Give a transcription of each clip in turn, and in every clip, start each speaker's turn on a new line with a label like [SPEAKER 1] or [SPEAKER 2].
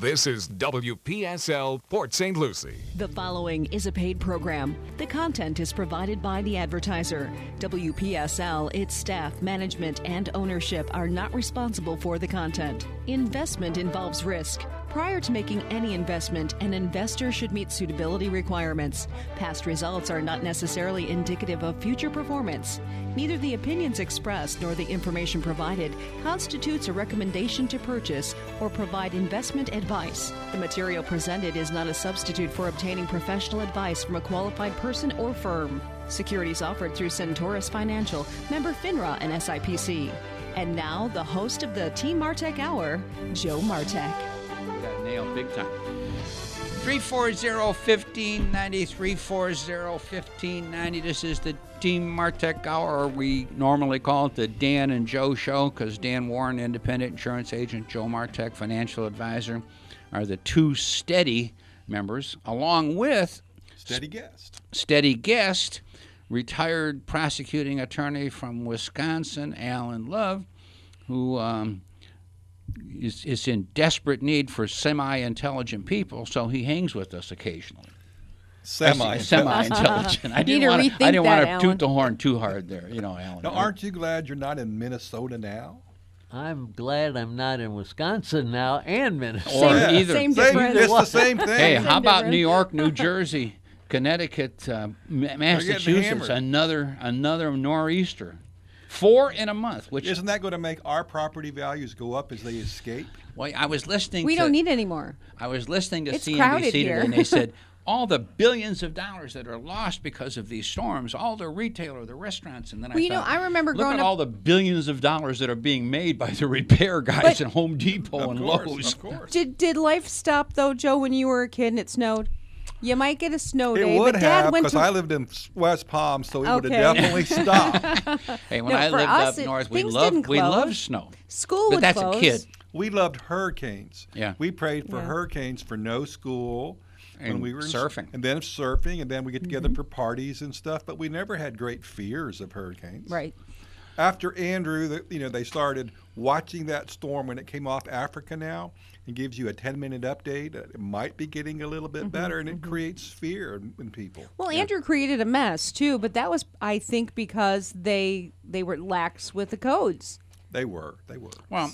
[SPEAKER 1] This is WPSL Port St. Lucie.
[SPEAKER 2] The following is a paid program. The content is provided by the advertiser. WPSL, its staff, management, and ownership are not responsible for the content. Investment involves risk. Prior to making any investment, an investor should meet suitability requirements. Past results are not necessarily indicative of future performance. Neither the opinions expressed nor the information provided constitutes a recommendation to purchase or provide investment advice. The material presented is not a substitute for obtaining professional advice from a qualified person or firm. Securities offered through Centaurus Financial, member FINRA and SIPC. And now, the host of the Team Martek Hour, Joe
[SPEAKER 3] Martek. Nailed big time. 340-1590, 340-1590. This is the Team Martek Hour, or we normally call it the Dan and Joe Show, because Dan Woron, independent insurance agent, Joe Martek, financial advisor, are the two steady members, along with
[SPEAKER 4] Steady guest.
[SPEAKER 3] steady guest, retired prosecuting attorney from Wisconsin, Alan Love, who um, is, is in desperate need for semi-intelligent people, so he hangs with us occasionally.
[SPEAKER 4] Semi.
[SPEAKER 3] Semi-intelligent. I didn't want to. I didn't want
[SPEAKER 5] that,
[SPEAKER 3] to toot the horn too hard there, you know, Alan.
[SPEAKER 4] Now, aren't you glad you're not in Minnesota now?
[SPEAKER 6] I'm glad I'm not in Wisconsin now and Minnesota.
[SPEAKER 3] or
[SPEAKER 5] Same-
[SPEAKER 3] either.
[SPEAKER 5] same
[SPEAKER 4] Same,
[SPEAKER 5] difference.
[SPEAKER 4] it's the same thing.
[SPEAKER 3] Hey, how about
[SPEAKER 5] difference.
[SPEAKER 3] New York, New Jersey, Connecticut, uh, Massachusetts? Another another nor'easter. Four in a month, which
[SPEAKER 4] Isn't that going to make our property values go up as they escape?
[SPEAKER 3] well, I was listening.
[SPEAKER 5] We
[SPEAKER 3] to,
[SPEAKER 5] don't need any more.
[SPEAKER 3] I was listening to
[SPEAKER 5] It's
[SPEAKER 3] CNBC today,
[SPEAKER 5] here.
[SPEAKER 3] and they said all the billions of dollars that are lost because of these storms, all the retailer, the restaurants, and then
[SPEAKER 5] Well,
[SPEAKER 3] I
[SPEAKER 5] you know, I remember
[SPEAKER 3] look
[SPEAKER 5] growing
[SPEAKER 3] at
[SPEAKER 5] up-
[SPEAKER 3] all the billions of dollars that are being made by the repair guys at Home Depot
[SPEAKER 4] Of
[SPEAKER 3] and
[SPEAKER 4] course,
[SPEAKER 3] Lowe's.
[SPEAKER 4] of course.
[SPEAKER 5] Did did life stop though, Joe, when you were a kid and it snowed? You might get a snow
[SPEAKER 4] It
[SPEAKER 5] day,
[SPEAKER 4] would
[SPEAKER 5] but Dad
[SPEAKER 4] have because
[SPEAKER 5] to.
[SPEAKER 4] I lived in West Palm, so it would have definitely stopped.
[SPEAKER 3] Hey, when
[SPEAKER 5] No,
[SPEAKER 3] I lived
[SPEAKER 5] us,
[SPEAKER 3] up
[SPEAKER 5] it-
[SPEAKER 3] north, we loved
[SPEAKER 5] didn't
[SPEAKER 3] we loved snow.
[SPEAKER 5] School
[SPEAKER 3] but
[SPEAKER 5] would
[SPEAKER 3] that's
[SPEAKER 5] close.
[SPEAKER 3] a kid.
[SPEAKER 4] we loved hurricanes.
[SPEAKER 3] Yeah.
[SPEAKER 4] We prayed for
[SPEAKER 5] Yeah.
[SPEAKER 4] hurricanes for no school. when
[SPEAKER 3] And
[SPEAKER 4] we were in,
[SPEAKER 3] surfing.
[SPEAKER 4] and then surfing, and then we get
[SPEAKER 5] Mm-hmm.
[SPEAKER 4] together for parties and stuff. But we never had great fears of hurricanes.
[SPEAKER 5] Right.
[SPEAKER 4] after Andrew, the, you know, they started watching that storm when it came off Africa now and gives you a 10 minute update. uh, It might be getting a little
[SPEAKER 5] Mm-hmm,
[SPEAKER 4] bit better and it creates fear in, in people.
[SPEAKER 5] Well, Andrew created a mess too, but that was, I think, because they they were lax with the codes.
[SPEAKER 4] They were. They were.
[SPEAKER 3] Well,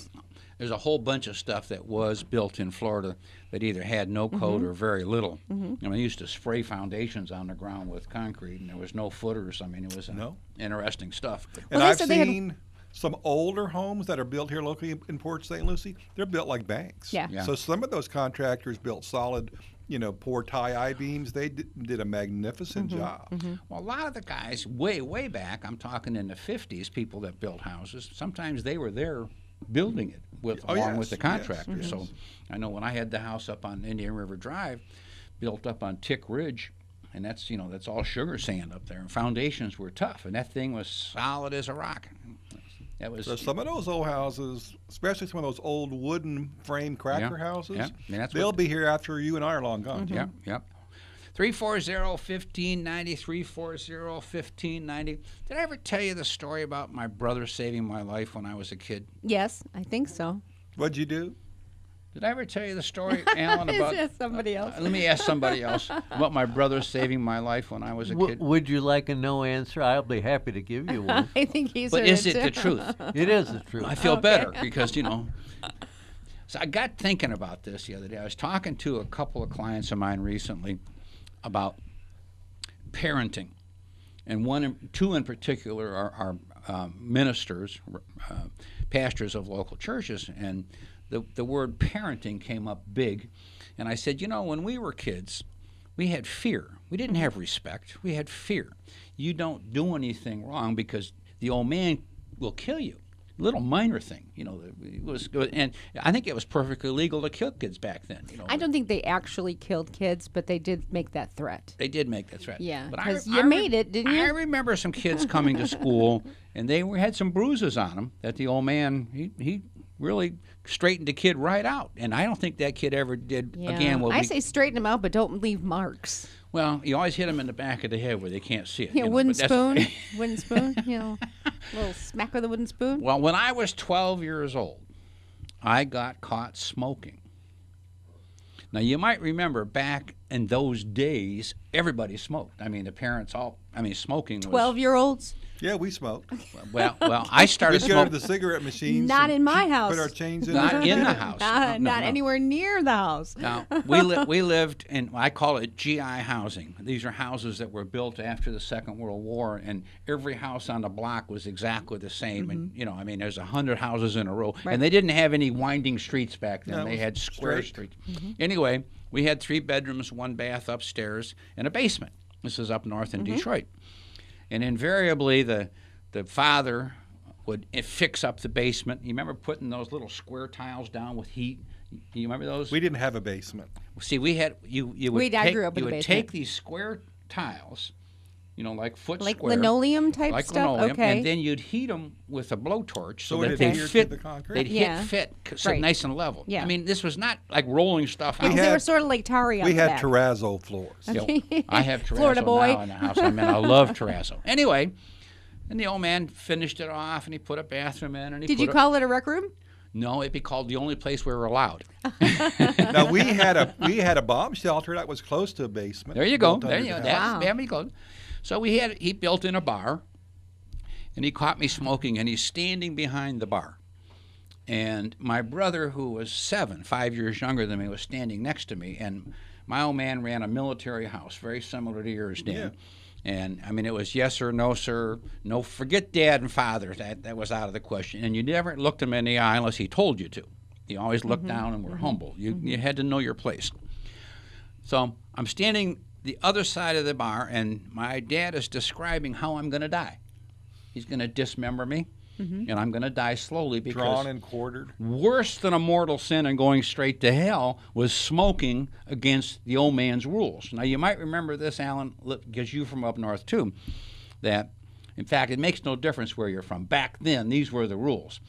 [SPEAKER 3] there's a whole bunch of stuff that was built in Florida that either had no code
[SPEAKER 5] Mm-hmm.
[SPEAKER 3] or very little. I mean, I used to spray foundations on the ground with concrete, and there was no footers. I mean, it was uh,
[SPEAKER 4] No.
[SPEAKER 3] interesting stuff.
[SPEAKER 4] And
[SPEAKER 5] they
[SPEAKER 4] I've
[SPEAKER 5] said they had-
[SPEAKER 4] seen some older homes that are built here locally in- in Port St. Lucie. They're built like banks.
[SPEAKER 5] Yeah.
[SPEAKER 3] Yeah.
[SPEAKER 4] So some of those contractors built solid, you know, poor tie I beams. They did, did a magnificent
[SPEAKER 5] Mm-hmm.
[SPEAKER 4] job.
[SPEAKER 3] Well, a lot of the guys, way, way back, I'm talking in the 50s, people that built houses, sometimes they were there building it with
[SPEAKER 4] Oh,
[SPEAKER 3] along
[SPEAKER 4] yes,
[SPEAKER 3] with the contractor.
[SPEAKER 4] yes,
[SPEAKER 3] contractors. So I know when I had the house up on Indian River Drive, built up on Tick Ridge, and that's you know that's all sugar sand up there, and foundations were tough, and that thing was solid as a rock. That was
[SPEAKER 4] So some of those old houses, especially some of those old wooden frame cracker
[SPEAKER 3] Yeah,
[SPEAKER 4] houses,
[SPEAKER 3] yeah, and that's
[SPEAKER 4] they'll
[SPEAKER 3] what-
[SPEAKER 4] be here after you and I are long gone. Mm-hmm.
[SPEAKER 3] Yep, yep. 340-1590, 340-1590. Did I ever tell you the story about my brother saving my life when I was a kid?
[SPEAKER 5] Yes, I think so.
[SPEAKER 4] What'd you do?
[SPEAKER 3] Did I ever tell you the story, Alan, about...
[SPEAKER 5] somebody else.
[SPEAKER 3] Uh, let me ask somebody else about my brother saving my life when I was a
[SPEAKER 6] W-
[SPEAKER 3] kid.
[SPEAKER 6] would you like a no answer? I'll be happy to give you one.
[SPEAKER 5] I think he's.
[SPEAKER 3] But is it
[SPEAKER 5] too.
[SPEAKER 3] the truth?
[SPEAKER 6] it is the truth.
[SPEAKER 3] I feel better because, you know. So I got thinking about this the other day. I was talking to a couple of clients of mine recently about parenting. And one, in, two in particular are, are um, ministers, uh, pastors of local churches, and the, the word parenting came up big. And I said, you know, when we were kids, we had fear. We didn't have respect. We had fear. You don't do anything wrong because the old man will kill you. Little minor thing, you know. It was, and I think it was perfectly legal to kill kids back then. You know,
[SPEAKER 5] I don't think they actually killed kids, but they did make that threat.
[SPEAKER 3] they did make that threat.
[SPEAKER 5] Yeah,
[SPEAKER 3] But I
[SPEAKER 5] 'cause
[SPEAKER 3] re-
[SPEAKER 5] you
[SPEAKER 3] I
[SPEAKER 5] made it, didn't you?
[SPEAKER 3] I remember some kids coming to school, and they were, had some bruises on them that the old man he he really straightened the kid right out, and I don't think that kid ever did
[SPEAKER 5] Yeah.
[SPEAKER 3] again. What
[SPEAKER 5] I
[SPEAKER 3] we,
[SPEAKER 5] say straighten him out, but don't leave marks.
[SPEAKER 3] well, you always hit them in the back of the head where they can't see it.
[SPEAKER 5] Yeah,
[SPEAKER 3] you know,
[SPEAKER 5] wooden spoon, wooden spoon. You know, little smack with a wooden spoon.
[SPEAKER 3] Well, when I was 12 years old, I got caught smoking. Now you might remember back in those days, everybody smoked. I mean, the parents all. I mean, smoking was
[SPEAKER 5] 12 year olds?
[SPEAKER 4] Yeah, we smoked.
[SPEAKER 3] well. Well, I started
[SPEAKER 4] We'd go to
[SPEAKER 3] smoking.
[SPEAKER 4] the cigarette machines.
[SPEAKER 5] Not in my house.
[SPEAKER 4] Put our chains in.
[SPEAKER 3] Not
[SPEAKER 4] there.
[SPEAKER 3] in the house.
[SPEAKER 5] Not,
[SPEAKER 3] No,
[SPEAKER 5] not
[SPEAKER 3] no.
[SPEAKER 5] anywhere near the house.
[SPEAKER 3] Now we li- we lived in I call it GI housing. These are houses that were built after the Second World War, and every house on the block was exactly the same. And you know, I mean, there's a hundred houses in a row,
[SPEAKER 5] Mm-hmm. Right.
[SPEAKER 3] and they didn't have any winding streets back then.
[SPEAKER 4] No,
[SPEAKER 3] they had square
[SPEAKER 4] straight.
[SPEAKER 3] streets.
[SPEAKER 5] Mm-hmm.
[SPEAKER 3] Anyway, we had three bedrooms, one bath upstairs, and a basement. This is up north in
[SPEAKER 5] Mm-hmm.
[SPEAKER 3] Detroit, and invariably the the father would fix up the basement. You remember putting those little square tiles down with heat? You remember those?
[SPEAKER 4] We didn't have a basement.
[SPEAKER 3] See, we had you. You would
[SPEAKER 5] We- I
[SPEAKER 3] take,
[SPEAKER 5] grew up
[SPEAKER 3] you would
[SPEAKER 5] basement.
[SPEAKER 3] take these square tiles, you know, like foot
[SPEAKER 5] Like
[SPEAKER 3] square,
[SPEAKER 5] linoleum type
[SPEAKER 3] like
[SPEAKER 5] stuff?
[SPEAKER 3] linoleum,
[SPEAKER 5] Okay.
[SPEAKER 3] and then you'd heat them with a blowtorch so,
[SPEAKER 4] So
[SPEAKER 3] that
[SPEAKER 4] it
[SPEAKER 3] they
[SPEAKER 4] adhered to
[SPEAKER 3] fit.
[SPEAKER 4] the concrete?
[SPEAKER 3] They'd
[SPEAKER 5] Yeah.
[SPEAKER 3] hit fit, so
[SPEAKER 5] Right.
[SPEAKER 3] nice and level.
[SPEAKER 5] Yeah.
[SPEAKER 3] I mean, this was not like rolling stuff
[SPEAKER 5] Because
[SPEAKER 3] out.
[SPEAKER 5] they were sort of like tarry on
[SPEAKER 4] We
[SPEAKER 5] the
[SPEAKER 4] had
[SPEAKER 5] back.
[SPEAKER 4] terrazzo floors.
[SPEAKER 3] You know, I have terrazzo
[SPEAKER 5] Florida boy.
[SPEAKER 3] now in the house. I mean, I love terrazzo. Anyway, and the old man finished it off, and he put a bathroom in, and he
[SPEAKER 5] Did
[SPEAKER 3] put
[SPEAKER 5] you
[SPEAKER 3] a-
[SPEAKER 5] call it a rec room?
[SPEAKER 3] No, it'd be called the only place we were allowed.
[SPEAKER 4] now we had a we had a bomb shelter that was close to a basement.
[SPEAKER 3] There you go. There you go. That's
[SPEAKER 4] house.
[SPEAKER 5] Wow.
[SPEAKER 3] there we go. So we had he built in a bar, and he caught me smoking, and he's standing behind the bar. And my brother, who was seven, five years younger than me, was standing next to me. And my old man ran a military house, very similar to yours, Dan. And I mean, it was yes or no, sir. No, forget dad and father. That that was out of the question. And you never looked him in the eye unless he told you to. You always looked mm-hmm. down and were mm-hmm. humble. You you mm-hmm. had to know your place. So I'm standing the other side of the bar, and my dad is describing how I'm going to die. He's going to dismember me, mm-hmm. and I'm going to die slowly because
[SPEAKER 4] Drawn and quartered.
[SPEAKER 3] worse than a mortal sin and going straight to hell was smoking against the old man's rules. Now, you might remember this, Alan, because you're from up north too, that in fact it makes no difference where you're from. Back then, these were the rules.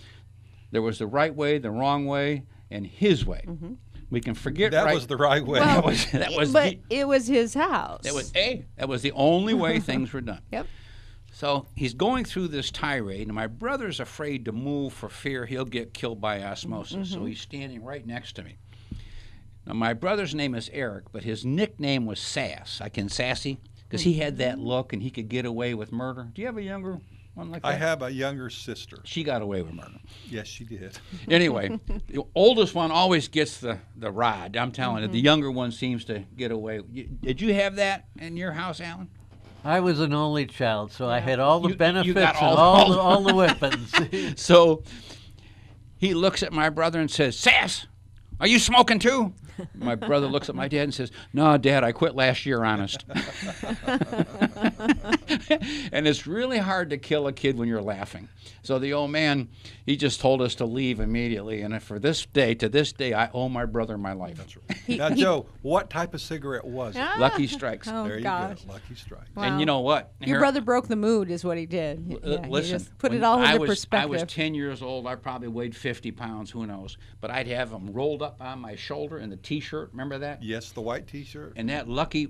[SPEAKER 3] There was the right way, the wrong way, and his way. Mm-hmm. We can forget
[SPEAKER 4] That
[SPEAKER 3] right.
[SPEAKER 4] was the right way.
[SPEAKER 3] that was that was
[SPEAKER 5] but
[SPEAKER 3] the,
[SPEAKER 5] it was his house.
[SPEAKER 3] that was a that was the only way things were done.
[SPEAKER 5] Yep.
[SPEAKER 3] So he's going through this tirade, and my brother's afraid to move for fear he'll get killed by osmosis. So mm-hmm. he's standing right next to me. Now, my brother's name is Eric, but his nickname was Sass. I can sassy because he had that mm-hmm. look and he could get away with murder. Do you have a younger one like that?
[SPEAKER 4] I have a younger sister.
[SPEAKER 3] She got away with murder.
[SPEAKER 4] Yes, she did.
[SPEAKER 3] Anyway, the oldest one always gets the, the rod. I'm telling you, the mm-hmm. younger one seems to get away. Did you have that in your house, Alan?
[SPEAKER 6] I was an only child, so I had all the
[SPEAKER 3] You- you
[SPEAKER 6] benefits
[SPEAKER 3] got
[SPEAKER 6] and
[SPEAKER 3] all-
[SPEAKER 6] all,
[SPEAKER 3] all-
[SPEAKER 6] the, all the weapons.
[SPEAKER 3] So he looks at my brother and says, Sass, are you smoking too? My brother looks at my dad and says, No, Dad, I quit last year, honest. and it's really hard to kill a kid when you're laughing. So the old man, he just told us to leave immediately. And for this day, to this day, I owe my brother my life.
[SPEAKER 4] that's right now, Joe, what type of cigarette was it?
[SPEAKER 5] Ah.
[SPEAKER 3] Lucky strikes.
[SPEAKER 5] Oh
[SPEAKER 4] there you
[SPEAKER 5] gosh.
[SPEAKER 4] go. Lucky strike.
[SPEAKER 3] And you know what?
[SPEAKER 5] Your
[SPEAKER 3] Here-
[SPEAKER 5] brother broke the mood, is what he did.
[SPEAKER 3] L-
[SPEAKER 5] Yeah, he
[SPEAKER 3] listen,
[SPEAKER 5] just put it all
[SPEAKER 3] I
[SPEAKER 5] into
[SPEAKER 3] was,
[SPEAKER 5] perspective.
[SPEAKER 3] I was 10 years old. I probably weighed 50 pounds, who knows. But I'd have them rolled up on my shoulder in the t shirt. Remember that?
[SPEAKER 4] Yes, the white T-shirt.
[SPEAKER 3] And that lucky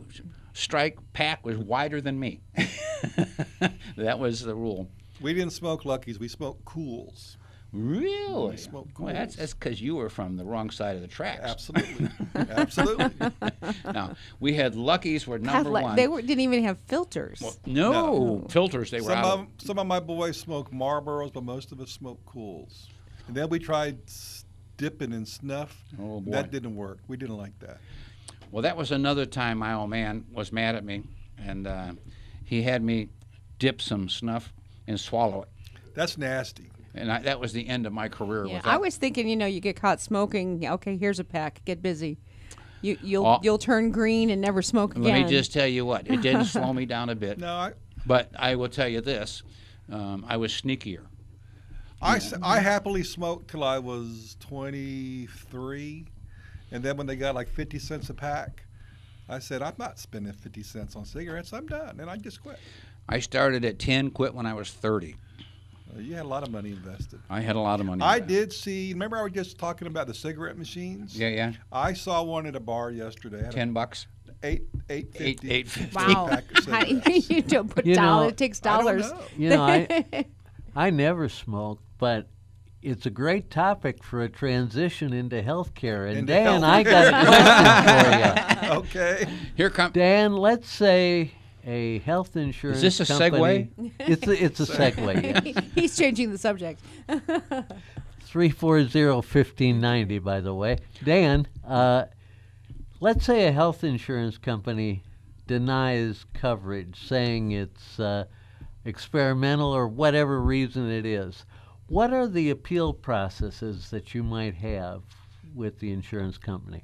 [SPEAKER 3] strike pack was wider than me. that was the rule.
[SPEAKER 4] We didn't smoke Luckies. We smoked Cools.
[SPEAKER 3] Really?
[SPEAKER 4] We smoked
[SPEAKER 3] well, that's
[SPEAKER 4] Cools.
[SPEAKER 3] that's because you were from the wrong side of the tracks.
[SPEAKER 4] Absolutely, absolutely.
[SPEAKER 3] now we had Luckies were number
[SPEAKER 5] like,
[SPEAKER 3] one.
[SPEAKER 5] They were, didn't even have filters.
[SPEAKER 3] no,
[SPEAKER 4] No.
[SPEAKER 3] filters. They were
[SPEAKER 4] Some
[SPEAKER 3] out.
[SPEAKER 4] of,
[SPEAKER 3] of-
[SPEAKER 4] some of my boys smoked Marlboros, but most of us smoked Cools. And then we tried dipping in snuff.
[SPEAKER 3] Oh, boy.
[SPEAKER 4] That didn't work. We didn't like that.
[SPEAKER 3] Well, that was another time my old man was mad at me, and uh, he had me dip some snuff and swallow it.
[SPEAKER 4] That's nasty.
[SPEAKER 3] And I, that was the end of my career
[SPEAKER 5] yeah,
[SPEAKER 3] with
[SPEAKER 5] I was thinking, you know, you get caught smoking. Okay, here's a pack. Get busy. You, you'll
[SPEAKER 3] Well-
[SPEAKER 5] you'll turn green and never smoke again.
[SPEAKER 3] Let me just tell you what, it didn't slow me down a bit.
[SPEAKER 4] No, I,
[SPEAKER 3] But I will tell you this um, I was sneakier.
[SPEAKER 4] I, I happily smoked till I was 23. And then when they got like 50 cents a pack, I said, I'm not spending 50 cents on cigarettes. I'm done. And I just quit.
[SPEAKER 3] I started at 10, quit when I was 30.
[SPEAKER 4] Uh, you had a lot of money invested.
[SPEAKER 3] I had a lot of money.
[SPEAKER 4] I
[SPEAKER 3] back.
[SPEAKER 4] did see, remember I was just talking about the cigarette machines?
[SPEAKER 3] Yeah, yeah.
[SPEAKER 4] I saw one at a bar yesterday. Had a
[SPEAKER 3] 10 bucks.
[SPEAKER 4] eight eight
[SPEAKER 3] Eight,
[SPEAKER 4] fifty.
[SPEAKER 3] eight fifty.
[SPEAKER 5] Wow.
[SPEAKER 4] pack of
[SPEAKER 5] How- you don't put
[SPEAKER 6] You
[SPEAKER 5] dollars.
[SPEAKER 6] know,
[SPEAKER 5] It takes
[SPEAKER 4] I don't
[SPEAKER 5] dollars.
[SPEAKER 4] know.
[SPEAKER 6] You know, I, I never smoked, but it's a great topic for a transition into healthcare. And
[SPEAKER 4] Into
[SPEAKER 6] Dan, I got a question for you.
[SPEAKER 4] Okay.
[SPEAKER 3] Here come.
[SPEAKER 6] Dan, let's say a health insurance Is
[SPEAKER 3] this a
[SPEAKER 6] company- It's a, it's a segue. yeah.
[SPEAKER 5] He's changing the subject.
[SPEAKER 6] 340-1590, by the way. Dan, uh, let's say a health insurance company denies coverage, saying it's uh, experimental or whatever reason it is. What are the appeal processes that you might have with the insurance company?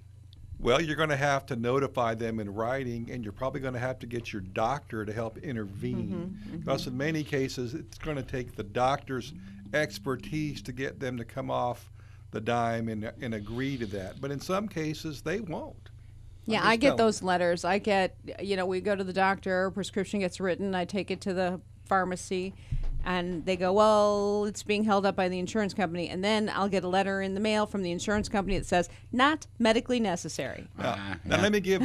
[SPEAKER 4] Well, you're going to have to notify them in writing, and you're probably going to have to get your doctor to help intervene. Mm-hmm, mm-hmm. Because in many cases, it's going to take the doctor's expertise to get them to come off the dime and, and agree to that. But in some cases, they won't.
[SPEAKER 5] Yeah, I get
[SPEAKER 4] telling
[SPEAKER 5] those letters. I get, you know, we go to the doctor, prescription gets written, I take it to the pharmacy, and they go, well, it's being held up by the insurance company. And then I'll get a letter in the mail from the insurance company that says, not medically necessary.
[SPEAKER 4] Now,
[SPEAKER 3] Ah,
[SPEAKER 4] now
[SPEAKER 3] yeah.
[SPEAKER 4] let me give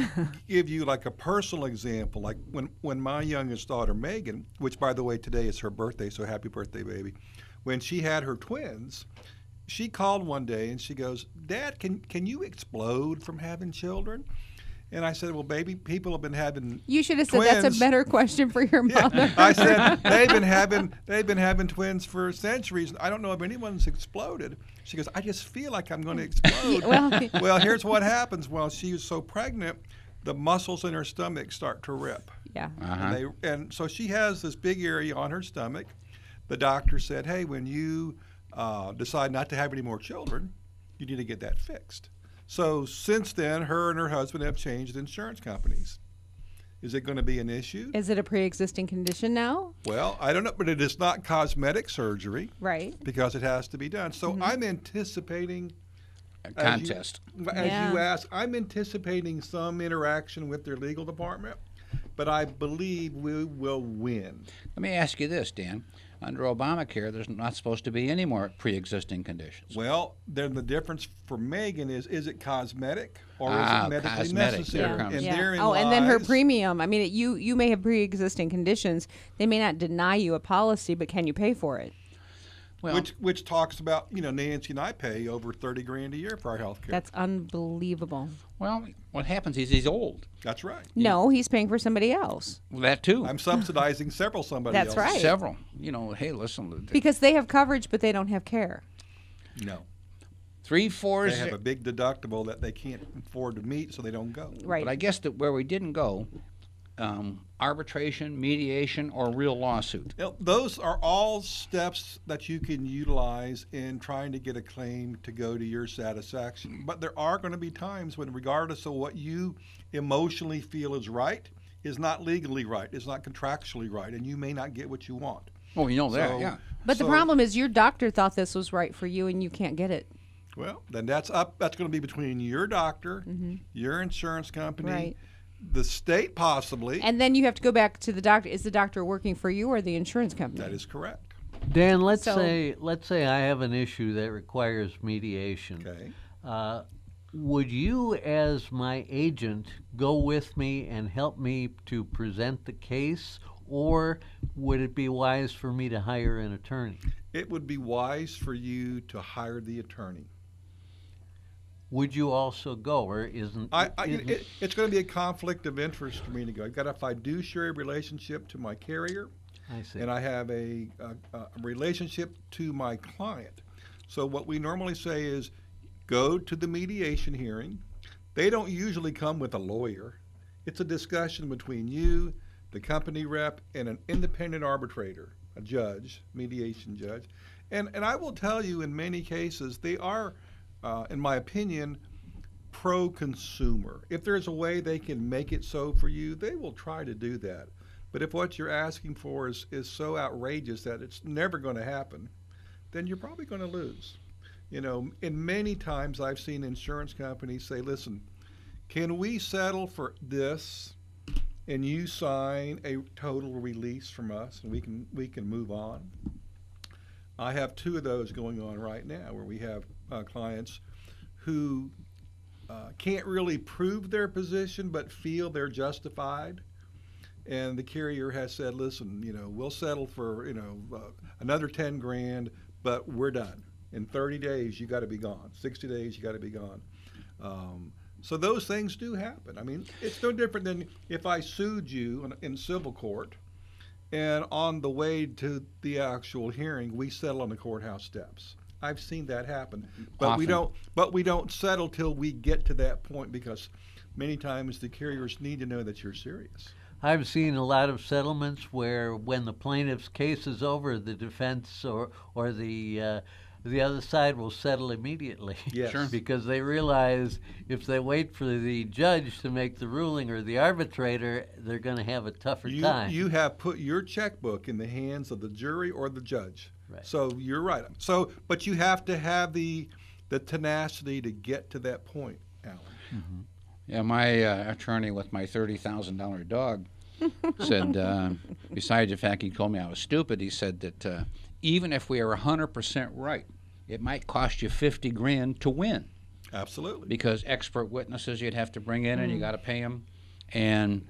[SPEAKER 4] give you like a personal example. Like when when my youngest daughter Megan, which by the way today is her birthday, so happy birthday, baby. When she had her twins, she called one day and she goes, "Dad, can can you explode from having children?" And I said, "Well, baby, people have been having
[SPEAKER 5] You should have said that's a better question for your mother.
[SPEAKER 4] I said they've been having they've been having twins for centuries. I don't know if anyone's exploded. She goes, I just feel like I'm going to explode.
[SPEAKER 5] well-
[SPEAKER 4] well, here's what happens. While she was so pregnant, the muscles in her stomach start to rip,
[SPEAKER 5] yeah.
[SPEAKER 3] Uh-huh.
[SPEAKER 4] and, they, and so she has this big area on her stomach. The doctor said, Hey, when you uh, decide not to have any more children, you need to get that fixed. So since then, her and her husband have changed insurance companies. Is it going to be an issue?
[SPEAKER 5] Is it a pre existing condition now?
[SPEAKER 4] Well, I don't know, but it is not cosmetic surgery
[SPEAKER 5] Right.
[SPEAKER 4] because it has to be done. So
[SPEAKER 5] Mm-hmm.
[SPEAKER 4] I'm anticipating
[SPEAKER 3] A
[SPEAKER 4] as
[SPEAKER 3] contest.
[SPEAKER 4] You, as
[SPEAKER 5] Yeah.
[SPEAKER 4] you ask, I'm anticipating some interaction with their legal department, but I believe we will win.
[SPEAKER 3] Let me ask you this, Dan. Under Obamacare, there's not supposed to be any more pre-existing conditions.
[SPEAKER 4] Well, then the difference for Megan is: is it cosmetic or
[SPEAKER 3] Ah,
[SPEAKER 4] is it medically
[SPEAKER 3] cosmetic.
[SPEAKER 4] necessary?
[SPEAKER 3] There it comes.
[SPEAKER 4] And
[SPEAKER 5] yeah.
[SPEAKER 4] therein
[SPEAKER 5] Oh, and then her premium. I mean, it, you you may have pre-existing conditions. They may not deny you a policy, but can you pay for it?
[SPEAKER 3] Well,
[SPEAKER 4] which which talks about you know Nancy and I pay over thirty grand a year for our health care.
[SPEAKER 5] That's unbelievable.
[SPEAKER 3] well, what happens is he's old.
[SPEAKER 4] That's right.
[SPEAKER 5] No, he's paying for somebody else
[SPEAKER 3] Well, that too.
[SPEAKER 4] I'm subsidizing several somebody else.
[SPEAKER 5] That's
[SPEAKER 4] else.
[SPEAKER 5] right.
[SPEAKER 3] Several. You know, hey, listen.
[SPEAKER 5] because they have coverage, but they don't have care.
[SPEAKER 4] No.
[SPEAKER 3] Three, four,
[SPEAKER 4] They have a big deductible that they can't afford to meet, so they don't go.
[SPEAKER 5] Right.
[SPEAKER 3] But I guess that where we didn't go, um, arbitration, mediation, or real lawsuit.
[SPEAKER 4] You know, those are all steps that you can utilize in trying to get a claim to go to your satisfaction. But there are going to be times when, regardless of what you emotionally feel is right, is not legally right, is not contractually right, and you may not get what you want.
[SPEAKER 3] Oh, you know that,
[SPEAKER 4] So-
[SPEAKER 3] yeah.
[SPEAKER 5] but the problem is your doctor thought this was right for you, and you can't get it.
[SPEAKER 4] Well, then that's up. That's going to be between your doctor, mm-hmm. your insurance company,
[SPEAKER 5] Right.
[SPEAKER 4] The state, possibly.
[SPEAKER 5] And then you have to go back to the doctor. Is the doctor working for you or the insurance company?
[SPEAKER 4] that is correct.
[SPEAKER 6] Dan, let's
[SPEAKER 5] So-
[SPEAKER 6] say let's say I have an issue that requires mediation.
[SPEAKER 4] Okay.
[SPEAKER 6] Uh, would you, as my agent, go with me and help me to present the case, or would it be wise for me to hire an attorney?
[SPEAKER 4] It would be wise for you to hire the attorney.
[SPEAKER 6] Would you also go, or isn't?
[SPEAKER 4] I, I,
[SPEAKER 6] isn't-
[SPEAKER 4] it, it's going to be a conflict of interest for me to go. I've got a fiduciary relationship to my carrier,
[SPEAKER 6] I see.
[SPEAKER 4] and I have a, a, a relationship to my client. So what we normally say is, go to the mediation hearing. They don't usually come with a lawyer. It's a discussion between you, the company rep, and an independent arbitrator, a judge, mediation judge. And and I will tell you, in many cases, they are, uh, in my opinion, pro-consumer. If there's a way they can make it so for you, they will try to do that. But if what you're asking for is, is so outrageous that it's never going to happen, then you're probably going to lose. You know, in many times I've seen insurance companies say, listen, can we settle for this and you sign a total release from us and we can we can move on? I have two of those going on right now where we have uh, clients who uh, can't really prove their position but feel they're justified and the carrier has said, "Listen, you know, we'll settle for you know uh, another ten grand, but we're done. In 30 days, you got to be gone. 60 days, you got to be gone. Um, so those things do happen. I mean, it's no different than if I sued you in, in civil court, and on the way to the actual hearing, we settle on the courthouse steps. I've seen that happen, but we don't. But we don't settle till we get to that point because many times the carriers need to know that you're serious.
[SPEAKER 6] I've seen a lot of settlements where, when the plaintiff's case is over, the defense or or the uh, the other side will settle immediately.
[SPEAKER 4] Yes. Sure.
[SPEAKER 6] because they realize if they wait for the judge to make the ruling or the arbitrator, they're going to have a tougher
[SPEAKER 4] You,
[SPEAKER 6] time.
[SPEAKER 4] you have put your checkbook in the hands of the jury or the judge.
[SPEAKER 6] Right.
[SPEAKER 4] So you're right. So, but you have to have the the tenacity to get to that point, Alan.
[SPEAKER 3] Yeah, my uh, attorney with my thirty thousand dollar dog said, uh, besides the fact he told me I was stupid, he said that uh, even if we are hundred percent right, it might cost you fifty grand to win
[SPEAKER 4] Absolutely.
[SPEAKER 3] because expert witnesses you'd have to bring in and you got to pay them, and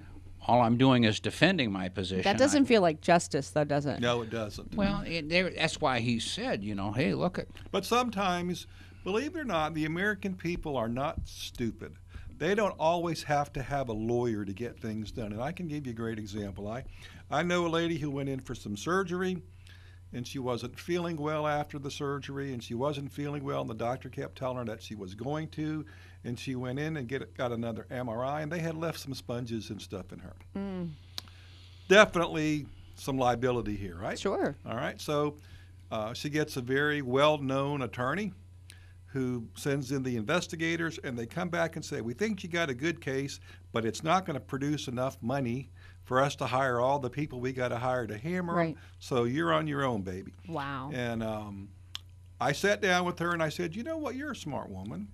[SPEAKER 3] all I'm doing is defending my position.
[SPEAKER 5] That doesn't feel like justice, though, does it?
[SPEAKER 4] No, it doesn't.
[SPEAKER 3] well, it, there, that's why he said, you know, hey, look at
[SPEAKER 4] But sometimes, believe it or not, the American people are not stupid. They don't always have to have a lawyer to get things done. And I can give you a great example. I, I know a lady who went in for some surgery, and she wasn't feeling well after the surgery, and she wasn't feeling well, and the doctor kept telling her that she was going to, and she went in and get got another MRI, and they had left some sponges and stuff in her. Definitely some liability here, right?
[SPEAKER 5] Sure.
[SPEAKER 4] All right, so uh, she gets a very well known attorney who sends in the investigators, and they come back and say, We think you got a good case, but it's not going to produce enough money for us to hire all the people we got to hire to hammer,
[SPEAKER 5] Right.
[SPEAKER 4] So you're on your own, baby.
[SPEAKER 5] Wow.
[SPEAKER 4] And um, I sat down with her and I said, You know what? You're a smart woman.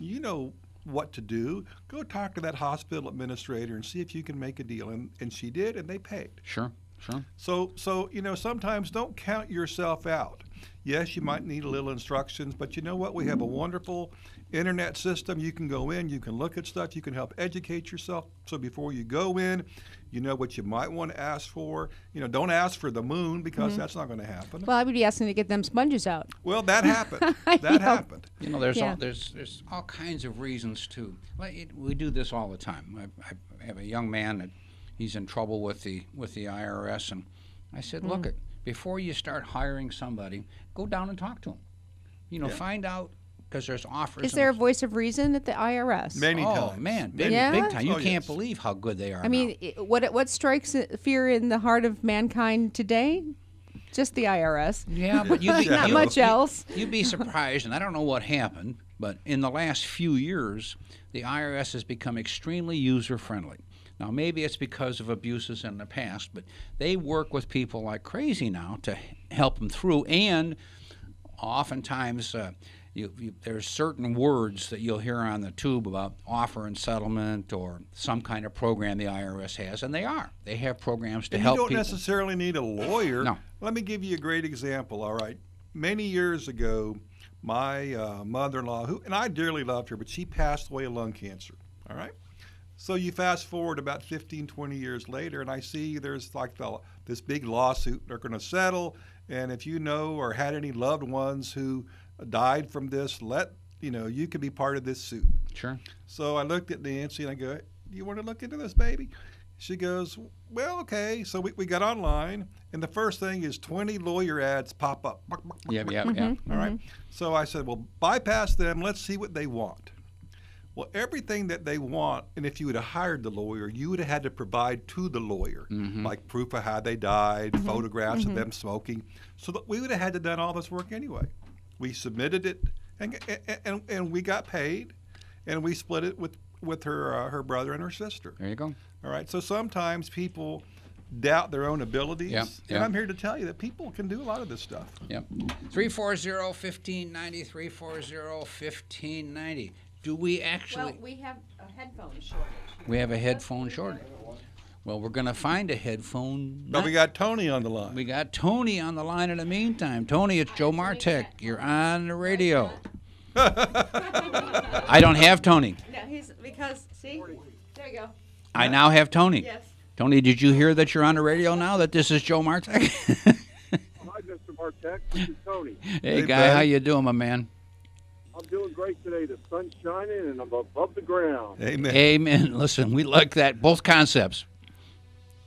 [SPEAKER 4] You know what to do. Go talk to that hospital administrator and see if you can make a deal. And, and she did, and they paid.
[SPEAKER 3] sure, sure.
[SPEAKER 4] So, so you know, sometimes don't count yourself out. Yes, you might need a little instructions, but you know what? We have a wonderful internet system. You can go in, you can look at stuff, you can help educate yourself. So before you go in, you know what you might want to ask for. You know, don't ask for the moon because mm-hmm. that's not going to happen.
[SPEAKER 5] Well, I would be asking to get them sponges out.
[SPEAKER 4] Well, that happened. That
[SPEAKER 5] know.
[SPEAKER 4] happened.
[SPEAKER 3] You know, there's
[SPEAKER 5] Yeah.
[SPEAKER 3] all, there's there's all kinds of reasons too. Like it, we do this all the time. I, I have a young man that he's in trouble with the with the IRS, and I said, look, mm. it before you start hiring somebody, go down and talk to them. You know,
[SPEAKER 4] Yeah.
[SPEAKER 3] find out because there's offers.
[SPEAKER 5] Is there a voice of reason at the IRS?
[SPEAKER 4] Many
[SPEAKER 3] oh
[SPEAKER 4] times.
[SPEAKER 3] man, big,
[SPEAKER 5] Yeah?
[SPEAKER 3] big time! You
[SPEAKER 4] Oh,
[SPEAKER 3] can't
[SPEAKER 4] yes.
[SPEAKER 3] believe how good they are.
[SPEAKER 5] I mean,
[SPEAKER 3] now.
[SPEAKER 5] what what strikes uh, fear in the heart of mankind today? Just the IRS.
[SPEAKER 3] yeah, but you
[SPEAKER 5] Not
[SPEAKER 3] you,
[SPEAKER 5] much
[SPEAKER 3] you-
[SPEAKER 5] else.
[SPEAKER 3] You'd be surprised, and I don't know what happened, but in the last few years, the IRS has become extremely user friendly. Now, maybe it's because of abuses in the past, but they work with people like crazy now to help them through. And oftentimes, uh, you, you, there's certain words that you'll hear on the tube about offer and settlement or some kind of program the IRS has, and they are. They have programs to
[SPEAKER 4] And
[SPEAKER 3] help
[SPEAKER 4] you don't
[SPEAKER 3] people.
[SPEAKER 4] necessarily need a lawyer.
[SPEAKER 3] No.
[SPEAKER 4] Let me give you a great example. All right. Many years ago, my uh, mother-in-law, who and I dearly loved her, but she passed away of lung cancer. All right. So you fast forward about 15, 20 years later, and I see there's like the, this big lawsuit they're going to settle. And if you know or had any loved ones who died from this, let you know you could be part of this suit.
[SPEAKER 3] Sure.
[SPEAKER 4] So I looked at Nancy and I go, Do you want to look into this, baby? She goes, Well, okay. So we, we got online, and the first thing is 20 lawyer ads pop up.
[SPEAKER 3] Yeah, yeah, yeah.
[SPEAKER 4] All right. Mm-hmm. So I said, Well, bypass them. Let's see what they want. Well, everything that they want, and if you would have hired the lawyer, you would have had to provide to the lawyer, like proof of how they died, mm-hmm. photographs of mm-hmm. them smoking. So that we would have had to done all this work anyway. We submitted it, and and, and we got paid, and we split it with with her uh, her brother and her sister.
[SPEAKER 3] There you go.
[SPEAKER 4] All right. So sometimes people doubt their own abilities,
[SPEAKER 3] Yeah,
[SPEAKER 4] and. I'm here to tell you that people can do a lot of this stuff.
[SPEAKER 3] Yep. 340-1590, 340-1590. Do we actually Well,
[SPEAKER 5] we have a headphone shortage.
[SPEAKER 3] we have a headphone shortage? Well, we're going to find a headphone.
[SPEAKER 4] But we got Tony on the line.
[SPEAKER 3] we got Tony on the line in the meantime. Tony, it's Joe Martek. You're on the radio. I don't have Tony.
[SPEAKER 5] No, he's because see, there you go.
[SPEAKER 3] I now have Tony.
[SPEAKER 5] Yes.
[SPEAKER 3] Tony, did you hear that you're on the radio now? That this is Joe Martek?
[SPEAKER 7] Hi, Mr. Partech. This is Tony.
[SPEAKER 3] Hey,
[SPEAKER 4] Hey,
[SPEAKER 3] guy,
[SPEAKER 4] bud.
[SPEAKER 3] how you doing, my man?
[SPEAKER 7] I'm doing great today. The sun's shining and I'm above the ground.
[SPEAKER 4] Amen.
[SPEAKER 3] Amen. Listen, we like that. Both concepts.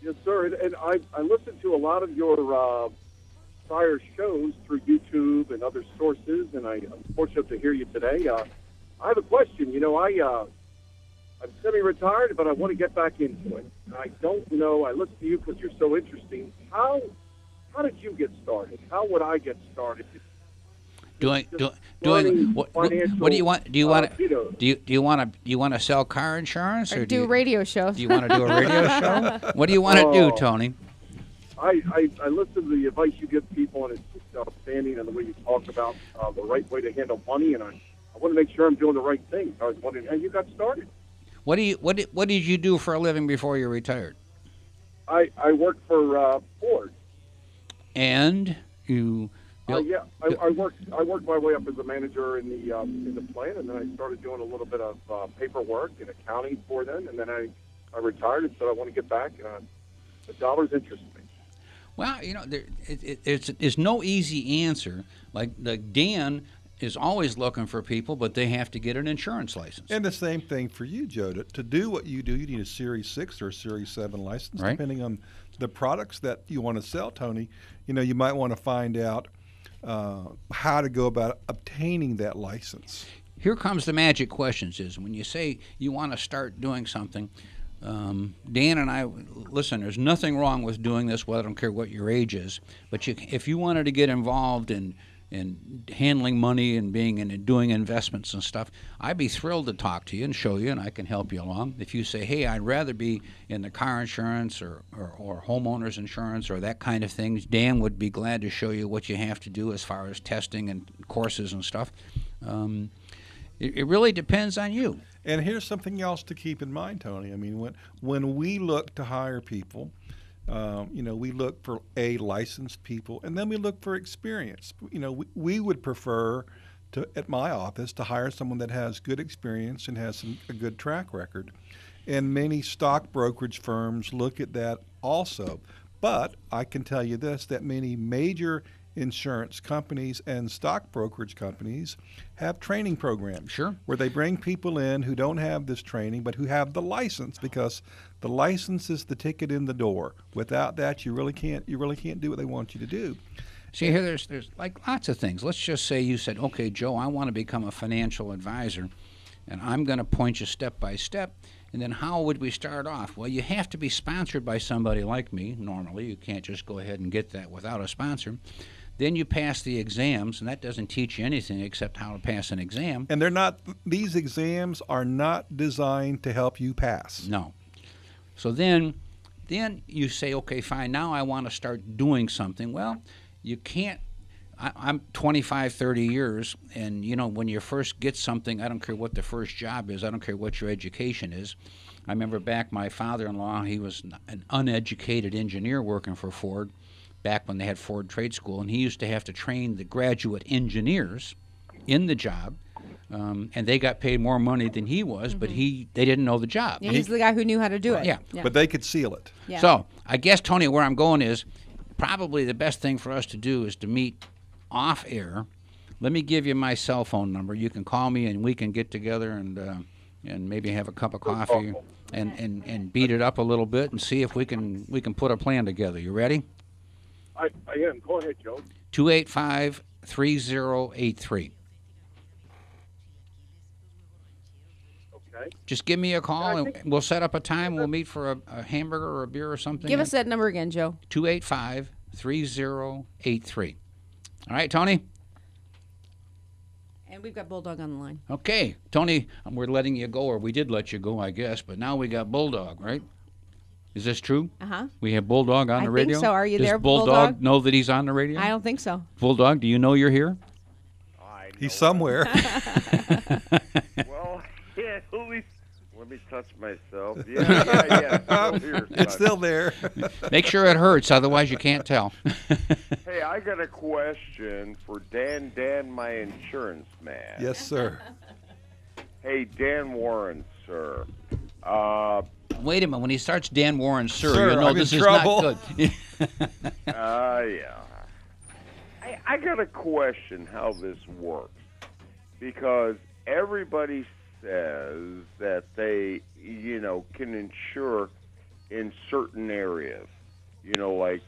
[SPEAKER 7] Yes, sir. And, and I, I listened to a lot of your uh, prior shows through YouTube and other sources, and I, I'm fortunate to hear you today. Uh, I have a question. You know, I uh, I'm semi-retired, but I want to get back into it. And I don't know. I listen to you because you're so interesting. How how did you get started? How would I get started?
[SPEAKER 3] Doing,
[SPEAKER 7] Just
[SPEAKER 3] do, doing. What, what, what do you want? Do you
[SPEAKER 7] uh,
[SPEAKER 3] want to? Do you do you want to? Do you want to sell car insurance
[SPEAKER 5] Or
[SPEAKER 3] or
[SPEAKER 5] do
[SPEAKER 3] you,
[SPEAKER 5] radio shows.
[SPEAKER 3] Do you want to do a radio show? What do you want to do,
[SPEAKER 7] Oh.
[SPEAKER 3] Tony?
[SPEAKER 7] I, I, I listen to the advice you give people, and it's just outstanding, and the way you talk about uh, the right way to handle money, and I, I want to make sure I'm doing the right thing. I was wondering how you got started.
[SPEAKER 3] What do you what did, what did you do for a living before you retired?
[SPEAKER 7] I, I worked for uh, Ford.
[SPEAKER 3] And you
[SPEAKER 7] Uh, yeah, I, I worked I worked my way up as a manager in the um, in the plant, and then I started doing a little bit of uh, paperwork and accounting for them, and then I, I retired and said I want to get back. Uh, the dollars interest me.
[SPEAKER 3] Well, you know, there, it, it, it's, it's no easy answer. Like the Dan is always looking for people, but they have to get an insurance license.
[SPEAKER 4] And the same thing for you, Joe. To, to do what you do, you need a Series 6 or a Series 7 license,
[SPEAKER 3] Right.
[SPEAKER 4] depending on the products that you want to sell, Tony. You know, you might want to find out uh, how to go about obtaining that license.
[SPEAKER 3] Here comes the magic questions: is when you say you want to start doing something. Um, Dan and I listen. There's nothing wrong with doing this. Well, I don't care what your age is, but you, if you wanted to get involved in in handling money and being in doing investments and stuff, I'd be thrilled to talk to you and show you, and I can help you along. If you say, "Hey, I'd rather be in the car insurance or, or, or homeowners insurance or that kind of things," Dan would be glad to show you what you have to do as far as testing and courses and stuff. Um, it, it really depends on you.
[SPEAKER 4] And here's something else to keep in mind, Tony. I mean, when when we look to hire people, um, you know, we look for a licensed people, and then we look for experience. You know, we, we would prefer to at my office to hire someone that has good experience and has some, a good track record. And many stock brokerage firms look at that also. But I can tell you this: that many major insurance companies and stock brokerage companies have training programs
[SPEAKER 3] Sure.
[SPEAKER 4] where they bring people in who don't have this training but who have the license because the license is the ticket in the door. Without that, you really can't you really can't do what they want you to do.
[SPEAKER 3] See here, there's there's like lots of things. Let's just say you said, "Okay, Joe, I want to become a financial advisor, and I'm going to point you step by step." And then how would we start off? Well, you have to be sponsored by somebody like me. Normally, you can't just go ahead and get that without a sponsor. Then you pass the exams, and that doesn't teach you anything except how to pass an exam.
[SPEAKER 4] And they're not these exams are not designed to help you pass.
[SPEAKER 3] No. So then, then you say, okay, fine. Now I want to start doing something. Well, you can't. I, I'm 25, 30 years, and you know when you first get something, I don't care what the first job is. I don't care what your education is. I remember back my father-in-law. He was an uneducated engineer working for Ford, back when they had Ford Trade School, and he used to have to train the graduate engineers in the job. Um, and they got paid more money than he was, but he they didn't know the job.
[SPEAKER 5] Yeah, he's the guy who knew how to do it.
[SPEAKER 3] Yeah.
[SPEAKER 4] But they could seal it.
[SPEAKER 5] Yeah.
[SPEAKER 3] So I guess Tony, where I'm going is probably the best thing for us to do is to meet off air. Let me give you my cell phone number. You can call me and we can get together and uh, and maybe have a cup of coffee and, and, and beat it up a little bit and see if we can we can put a plan together. You ready?
[SPEAKER 7] I, I am. Go ahead, Joe.
[SPEAKER 3] 285 3083.
[SPEAKER 7] Okay.
[SPEAKER 3] Just give me a call
[SPEAKER 7] I
[SPEAKER 3] and we'll set up a time. We'll meet for a, a hamburger or a beer or something.
[SPEAKER 5] Give us that number again, Joe.
[SPEAKER 3] 285 3083. All right, Tony?
[SPEAKER 5] And we've got Bulldog on the line.
[SPEAKER 3] Okay, Tony, we're letting you go, or we did let you go, I guess, but now we got Bulldog, right? Is this true?
[SPEAKER 5] Uh huh.
[SPEAKER 3] We have Bulldog on
[SPEAKER 5] I
[SPEAKER 3] the
[SPEAKER 5] think
[SPEAKER 3] radio?
[SPEAKER 5] so. Are you
[SPEAKER 3] Does
[SPEAKER 5] there,
[SPEAKER 3] Bulldog,
[SPEAKER 5] Bulldog?
[SPEAKER 3] know that he's on the radio?
[SPEAKER 5] I don't think so.
[SPEAKER 3] Bulldog, do you know you're here?
[SPEAKER 8] I know
[SPEAKER 4] He's somewhere.
[SPEAKER 8] Well, yeah, let me touch myself. Yeah, yeah, yeah. Still here,
[SPEAKER 4] it's still there.
[SPEAKER 3] Make sure it hurts, otherwise you can't tell.
[SPEAKER 8] Hey, I got a question for Dan. Dan, my insurance man.
[SPEAKER 4] yes, sir.
[SPEAKER 8] Hey, Dan Woron, sir. Uh,
[SPEAKER 3] Wait a minute, when he starts Dan Woron, sir,
[SPEAKER 4] Sir,
[SPEAKER 3] you know
[SPEAKER 4] I'm in
[SPEAKER 3] this is
[SPEAKER 4] trouble.
[SPEAKER 3] not good.
[SPEAKER 8] uh, yeah. I I got a question how this works because everybody says that they, you know, can insure in certain areas, you know, like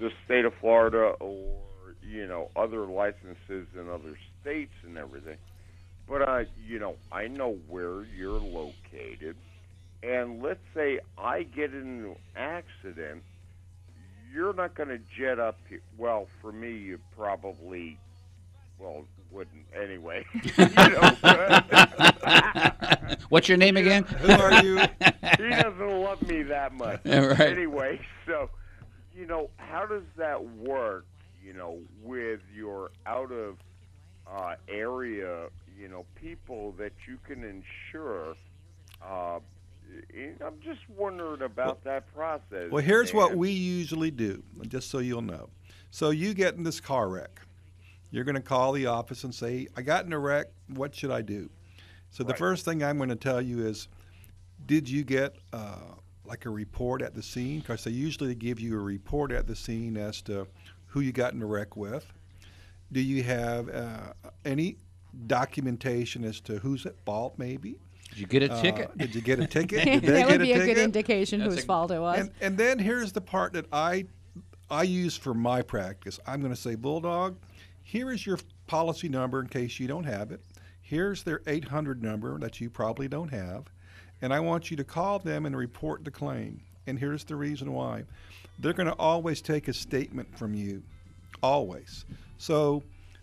[SPEAKER 8] the state of Florida or you know other licenses in other states and everything. But I, you know, I know where you're located, and let's say I get in an accident, you're not going to jet up here. Well, for me, you probably, well, wouldn't anyway. you know,
[SPEAKER 3] What's your name again?
[SPEAKER 4] Who are you?
[SPEAKER 8] he doesn't love me that much.
[SPEAKER 3] Right.
[SPEAKER 8] Anyway, so you know, how does that work? You know, with your out of uh, area, you know, people that you can insure. Uh, and I'm just wondering about that process.
[SPEAKER 4] Well, here's what we usually do, just so you'll know. So you get in this car wreck. You're going to call the office and say, I got in a wreck. What should I do? So the
[SPEAKER 8] Right.
[SPEAKER 4] first thing I'm going to tell you is, did you get uh, like a report at the scene? Because they usually give you a report at the scene as to who you got in a wreck with. Do you have uh, any documentation as to who's at fault, maybe?
[SPEAKER 3] Did you get a
[SPEAKER 4] Uh,
[SPEAKER 3] ticket?
[SPEAKER 4] did you get a ticket? Did they
[SPEAKER 5] that
[SPEAKER 4] get
[SPEAKER 5] would be a, good indication
[SPEAKER 3] That's
[SPEAKER 5] whose
[SPEAKER 3] a-
[SPEAKER 5] fault it was.
[SPEAKER 4] And, and then here's the part that I I use for my practice. I'm going to say, Bulldog, here is your policy number in case you don't have it. Here's their 800 number that you probably don't have. And I want you to call them and report the claim. And here's the reason why. They're going to always take a statement from you. Always. So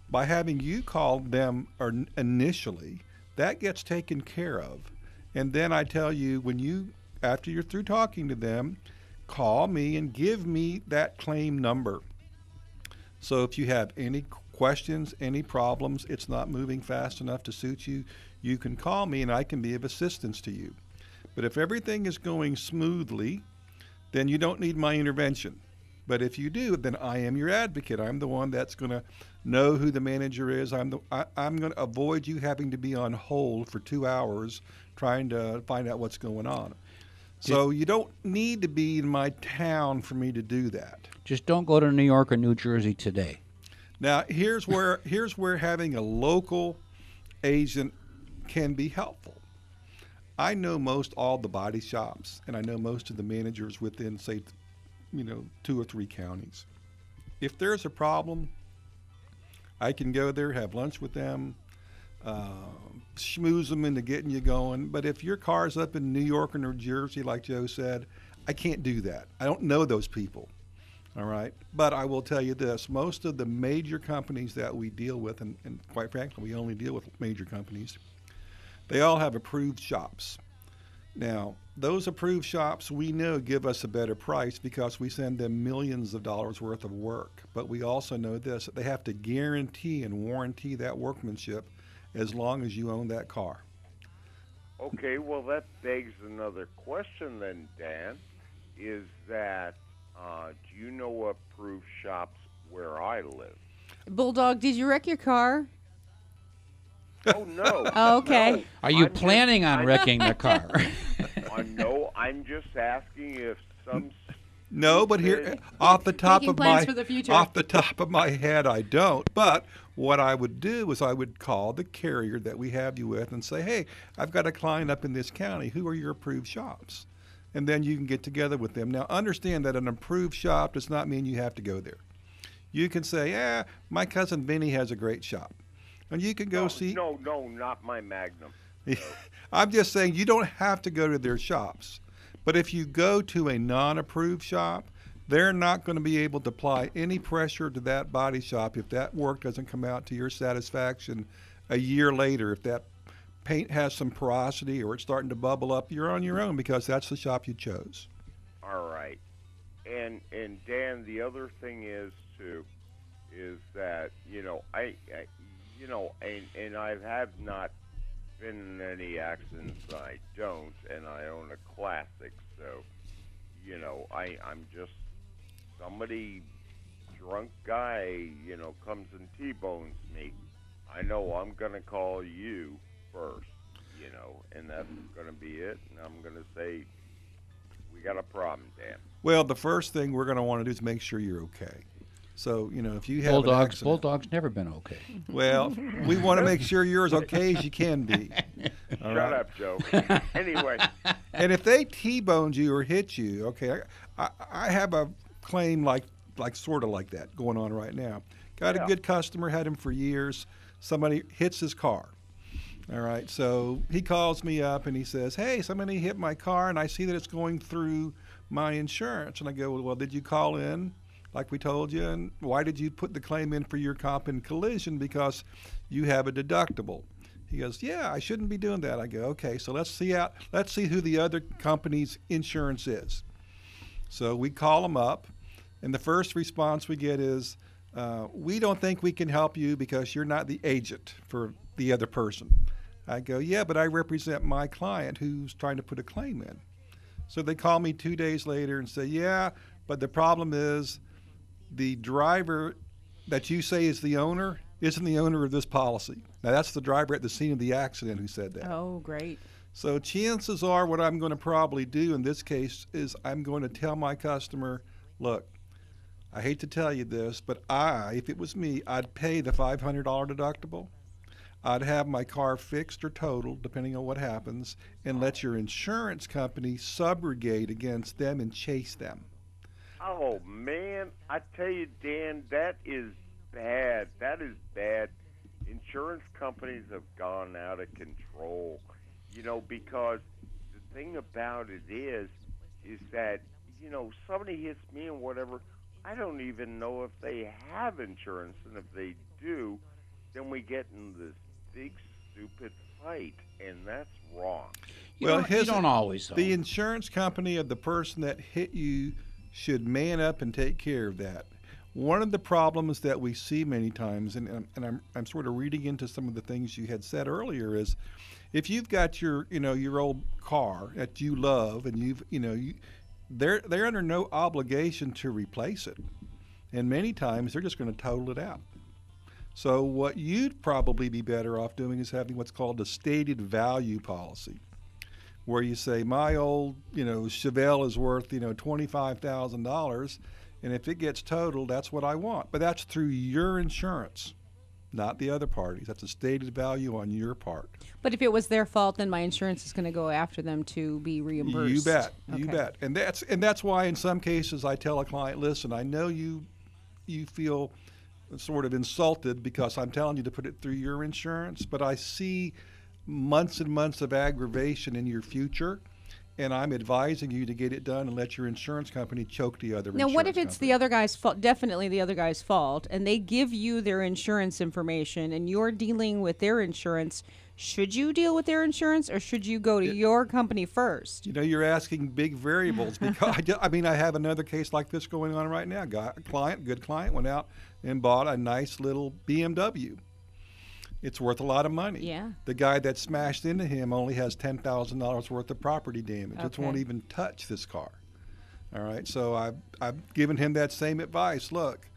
[SPEAKER 4] by having you call them or initially, that gets taken care of. And then I tell you when you after you're through talking to them, call me and give me that claim number. So if you have any questions, any problems, it's not moving fast enough to suit you, you can call me and I can be of assistance to you. But if everything is going smoothly, then you don't need my intervention. But if you do, then I am your advocate. I'm the one that's going to know who the manager is. I'm the I, I'm going to avoid you having to be on hold for two hours trying to find out what's going on. So you don't need to be in my town for me to do that.
[SPEAKER 3] Just don't go to New York or New Jersey today.
[SPEAKER 4] Now here's where here's where having a local agent can be helpful. I know most all the body shops, and I know most of the managers within, say, you know, two or three counties. If there's a problem, I can go there, have lunch with them, uh, schmooze them into getting you going. But if your car's up in New York or New Jersey, like Joe said, I can't do that. I don't know those people. All right. But I will tell you this most of the major companies that we deal with, and, and quite frankly, we only deal with major companies, they all have approved shops. Now, those approved shops we know give us a better price because we send them millions of dollars worth of work. But we also know this that they have to guarantee and warranty that workmanship as long as you own that car.
[SPEAKER 8] Okay, well, that begs another question then, Dan. Is that uh, do you know approved shops where I live?
[SPEAKER 5] Bulldog, did you wreck your car?
[SPEAKER 8] Oh no.
[SPEAKER 5] Oh, okay.
[SPEAKER 8] No.
[SPEAKER 3] Are you
[SPEAKER 8] I'm just-
[SPEAKER 3] planning on
[SPEAKER 8] I'm-
[SPEAKER 3] wrecking the car?
[SPEAKER 8] I know. I'm just asking if some.
[SPEAKER 4] No, but here, off the top
[SPEAKER 5] Making
[SPEAKER 4] of my
[SPEAKER 5] the
[SPEAKER 4] off the top of my head, I don't. But what I would do is I would call the carrier that we have you with and say, "Hey, I've got a client up in this county. Who are your approved shops?" And then you can get together with them. Now, understand that an approved shop does not mean you have to go there. You can say, "Yeah, my cousin Vinny has a great shop," and you can go
[SPEAKER 8] no,
[SPEAKER 4] see.
[SPEAKER 8] No, no, not my Magnum.
[SPEAKER 4] I'm just saying you don't have to go to their shops. But if you go to a non approved shop, they're not going to be able to apply any pressure to that body shop if that work doesn't come out to your satisfaction a year later. If that paint has some porosity or it's starting to bubble up, you're on your own because that's the shop you chose.
[SPEAKER 8] All right. And and Dan, the other thing is too, is that you know I, I you know and and I have not been in any accidents. I don't, and I own a classic, so you know I I'm just somebody drunk guy you know comes and t-bones me. I know I'm gonna call you first, you know, and that's gonna be it. And I'm gonna say we got a problem, Dan.
[SPEAKER 4] Well, the first thing we're to want to do is make sure you're okay. So you know, if you have an
[SPEAKER 3] Bulldogs,
[SPEAKER 4] accident-
[SPEAKER 3] Bulldogs never been okay.
[SPEAKER 4] well, we want to make sure you're as okay as you can be. All
[SPEAKER 8] Shut
[SPEAKER 4] right?
[SPEAKER 8] up, Joe. anyway,
[SPEAKER 4] And if they T-boned you or hit you, okay, I, I, I have a claim like like sort of like that going on right now. Got
[SPEAKER 8] Yeah.
[SPEAKER 4] a good customer, had him for years. Somebody hits his car. All right, so he calls me up and he says, "Hey, somebody hit my car, and I see that it's going through my insurance." And I go, "Well, did you call in, like we told you? And why did you put the claim in for your comp and collision? Because you have a deductible." He goes, "Yeah, I shouldn't be doing that." I go, "Okay, so let's see out. Let's see who the other company's insurance is." So we call them up, and the first response we get is, uh, "We don't think we can help you because you're not the agent for the other person." I go, "Yeah, but I represent my client who's trying to put a claim in." So they call me two days later and say, "Yeah, but the problem is the driver that you say is the owner isn't the owner of this policy." Now that's the driver at the scene of the accident who said that.
[SPEAKER 5] Oh, great.
[SPEAKER 4] So chances are, what I'm going to probably do in this case is I'm going to tell my customer, look, I hate to tell you this, but I, if it was me, I'd pay the $500 deductible. I'd have my car fixed or totaled, depending on what happens, and let your insurance company subrogate against them and chase them.
[SPEAKER 8] Oh man, I tell you, Dan, that is bad. That is bad. Insurance companies have gone out of control. You know, because the thing about it is, is that you know somebody hits me and whatever. I don't even know if they have insurance, and if they do, then we get in this big stupid fight, and that's wrong.
[SPEAKER 3] You
[SPEAKER 4] well,
[SPEAKER 3] don't, you
[SPEAKER 4] his-
[SPEAKER 3] don't always. Though.
[SPEAKER 4] The insurance company of the person that hit you should man up and take care of that. One of the problems that we see many times, and, and, and I'm, I'm sort of reading into some of the things you had said earlier, is if you've got your you know your old car that you love and you've you know you, they're they're under no obligation to replace it, and many times they're just going to total it out. So what you'd probably be better off doing is having what's called a stated value policy where you say my old you know Chevelle is worth you know twenty five thousand dollars, and if it gets totaled, that's what I want. But that's through your insurance, not the other parties. That's a stated value on your part.
[SPEAKER 5] But if it was their fault, then my insurance is going to go after them to be reimbursed.
[SPEAKER 4] You bet, you bet, and that's and that's why in some cases I tell a client, listen, I know you you feel sort of insulted because I'm telling you to put it through your insurance, but I see months and months of aggravation in your future. And I'm advising you to get it done and let your insurance company choke the other.
[SPEAKER 5] Now, what if it's
[SPEAKER 4] company.
[SPEAKER 5] the other guy's fault? Definitely the other guy's fault, and they give you their insurance information, and you're dealing with their insurance. Should you deal with their insurance, or should you go to your company first?
[SPEAKER 4] You know, you're asking big variables because I mean, I have another case like this going on right now. Got a client, good client, went out and bought a nice little BMW. It's worth a lot of money.
[SPEAKER 5] Yeah.
[SPEAKER 4] The guy that smashed into him only has ten thousand dollars worth of property damage. It won't even touch this car. All right. So I've I've given him that same advice. Look,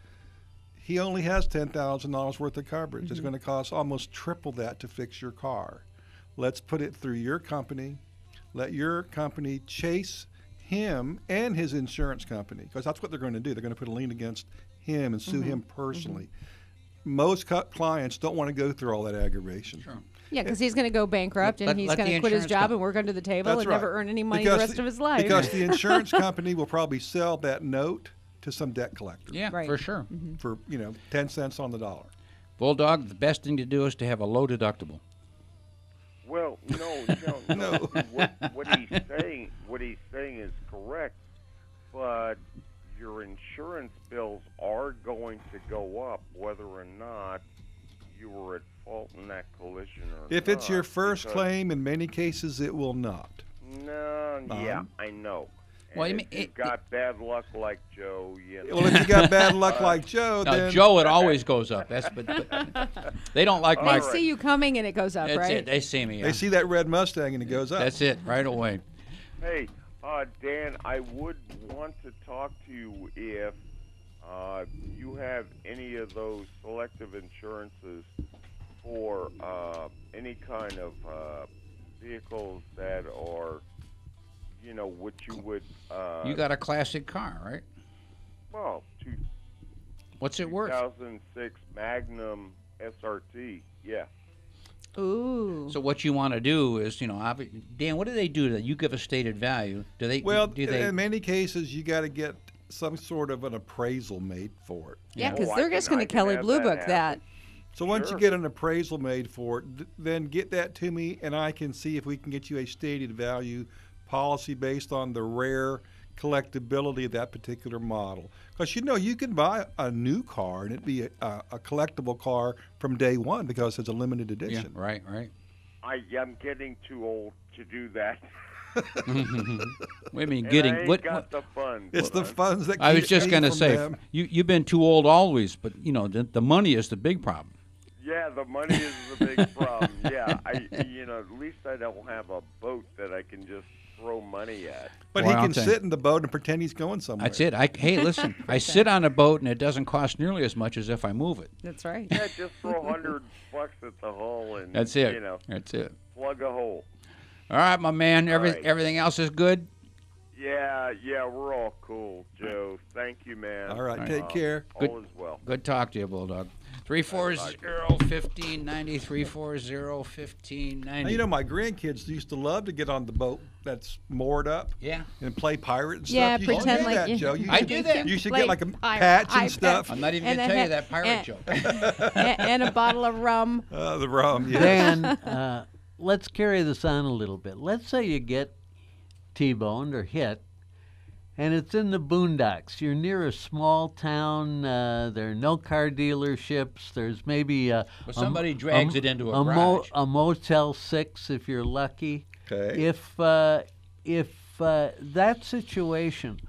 [SPEAKER 4] he only has ten thousand dollars worth of coverage. It's mm-hmm. going to cost almost triple that to fix your car. Let's put it through your company. Let your company chase him and his insurance company because that's what they're going to do. They're going to put a lien against him and sue mm-hmm. him mm-hmm. personally. Most cu- clients don't want to go through all that aggravation. Sure.
[SPEAKER 5] Yeah, because he's going to go bankrupt,
[SPEAKER 3] Let-
[SPEAKER 5] and he's going to quit his job
[SPEAKER 3] com-
[SPEAKER 5] and work under the table
[SPEAKER 4] That's
[SPEAKER 5] and
[SPEAKER 4] right.
[SPEAKER 5] never earn any money
[SPEAKER 4] Because
[SPEAKER 5] the rest of his life.
[SPEAKER 4] Because the insurance company will probably sell that note to some debt collector
[SPEAKER 3] yeah,
[SPEAKER 5] Right.
[SPEAKER 3] for sure. Mm-hmm.
[SPEAKER 4] for you know ten cents on the dollar.
[SPEAKER 3] Bulldog, the best thing to do is to have a low deductible.
[SPEAKER 8] Well, no, no, no.
[SPEAKER 4] No.
[SPEAKER 8] what, what he's saying, what he's saying is correct, but your insurance bills are going to go up whether or not you were at fault in that collision or
[SPEAKER 4] If it's your first claim, in many cases it will not.
[SPEAKER 8] No, yeah,
[SPEAKER 4] Um,
[SPEAKER 8] I know.
[SPEAKER 3] Well, I
[SPEAKER 8] And
[SPEAKER 3] mean,
[SPEAKER 8] if you've
[SPEAKER 3] it-
[SPEAKER 8] got bad luck like Joe, you know.
[SPEAKER 4] Well, if you got bad luck like Joe,
[SPEAKER 3] Now,
[SPEAKER 4] then
[SPEAKER 3] Joe, it always goes up. That's but, but they don't like
[SPEAKER 5] they
[SPEAKER 3] my.
[SPEAKER 5] see you coming, and it goes up,
[SPEAKER 3] That's
[SPEAKER 5] right?
[SPEAKER 3] it. They see me.
[SPEAKER 4] they
[SPEAKER 3] yeah.
[SPEAKER 4] see that red Mustang and it goes up.
[SPEAKER 3] That's it right away.
[SPEAKER 8] Hey, uh, Dan, I would want to talk to you if uh, you have any of those selective insurances for uh, any kind of uh, vehicles that are, you know, what you would. Uh,
[SPEAKER 3] You got a classic car, right?
[SPEAKER 8] well, two,
[SPEAKER 3] What's it worth?
[SPEAKER 8] 2006 Magnum SRT. Yeah.
[SPEAKER 5] Ooh.
[SPEAKER 3] So what you want to do is, you know, obvi- Dan, what do they do that you give a stated value? Do they?
[SPEAKER 4] Well,
[SPEAKER 3] do they?
[SPEAKER 4] in many cases, you got to get some sort of an appraisal made for it.
[SPEAKER 5] yeah,
[SPEAKER 8] Oh,
[SPEAKER 5] because
[SPEAKER 8] I
[SPEAKER 5] they're
[SPEAKER 8] can-
[SPEAKER 5] just going to
[SPEAKER 8] Kelley
[SPEAKER 5] Blue Book
[SPEAKER 8] happen.
[SPEAKER 5] that.
[SPEAKER 4] So once
[SPEAKER 8] Sure.
[SPEAKER 4] you get an appraisal made for it, th- then get that to me, and I can see if we can get you a stated value policy based on the rare collectability of that particular model. Because you know you can buy a new car and it'd be a, a, a collectible car from day one because it's a limited
[SPEAKER 3] yeah,
[SPEAKER 4] edition.
[SPEAKER 3] right, right.
[SPEAKER 8] I, I'm getting too old to do that.
[SPEAKER 3] Wait a minute,
[SPEAKER 8] And
[SPEAKER 3] getting
[SPEAKER 8] I ain't
[SPEAKER 3] what?
[SPEAKER 8] got
[SPEAKER 3] what-
[SPEAKER 8] the funds.
[SPEAKER 4] It's the funds that
[SPEAKER 3] I was just going to say,
[SPEAKER 4] them.
[SPEAKER 3] you you've been too old always, but you know the, the money is the big problem.
[SPEAKER 8] Yeah, the money is the big problem. Yeah, I, you know, at least I don't have a boat that I can just throw money at.
[SPEAKER 4] But
[SPEAKER 3] Well,
[SPEAKER 4] he can sit in the boat and pretend he's going somewhere.
[SPEAKER 3] That's it. I hey, listen, I sit on a boat and it doesn't cost nearly as much as if I move it.
[SPEAKER 5] That's right.
[SPEAKER 8] Yeah, just throw a hundred bucks at the hull and
[SPEAKER 3] That's it.
[SPEAKER 8] You know,
[SPEAKER 3] That's it.
[SPEAKER 8] plug a hole.
[SPEAKER 3] All right, my man. Every,
[SPEAKER 8] right.
[SPEAKER 3] Everything else is good.
[SPEAKER 8] Yeah, yeah, we're all cool, Joe. Thank you, man.
[SPEAKER 4] All right,
[SPEAKER 3] All
[SPEAKER 4] take
[SPEAKER 8] Uh,
[SPEAKER 4] care.
[SPEAKER 3] Good.
[SPEAKER 8] All is well.
[SPEAKER 3] Good talk to you, Bulldog. 340 1590, 340
[SPEAKER 4] Now,
[SPEAKER 3] 1590.
[SPEAKER 4] you know, my grandkids used to love to get on the boat that's moored up
[SPEAKER 3] Yeah.
[SPEAKER 4] and play pirate and stuff.
[SPEAKER 5] Yeah,
[SPEAKER 4] you should
[SPEAKER 5] pretend
[SPEAKER 4] do
[SPEAKER 5] like
[SPEAKER 4] that,
[SPEAKER 5] you-
[SPEAKER 4] Joe. You
[SPEAKER 3] I
[SPEAKER 4] should-
[SPEAKER 3] do that.
[SPEAKER 4] You should
[SPEAKER 5] Like
[SPEAKER 4] get like a
[SPEAKER 5] pirate-
[SPEAKER 4] patch and
[SPEAKER 5] iPad.
[SPEAKER 4] stuff.
[SPEAKER 3] I'm not even gonna tell you that pirate
[SPEAKER 5] and-
[SPEAKER 3] joke.
[SPEAKER 5] and, and a bottle of rum.
[SPEAKER 4] Uh, the rum, yes.
[SPEAKER 6] Dan, uh, let's carry this on a little bit. Let's say you get T-boned or hit, and it's in the boondocks. You're near a small town. Uh, there are no car dealerships. There's maybe a,
[SPEAKER 3] Well, somebody drags it into a
[SPEAKER 6] mo-
[SPEAKER 3] garage.
[SPEAKER 6] a Motel Six if you're lucky.
[SPEAKER 4] Okay.
[SPEAKER 6] If uh, if uh, that situation,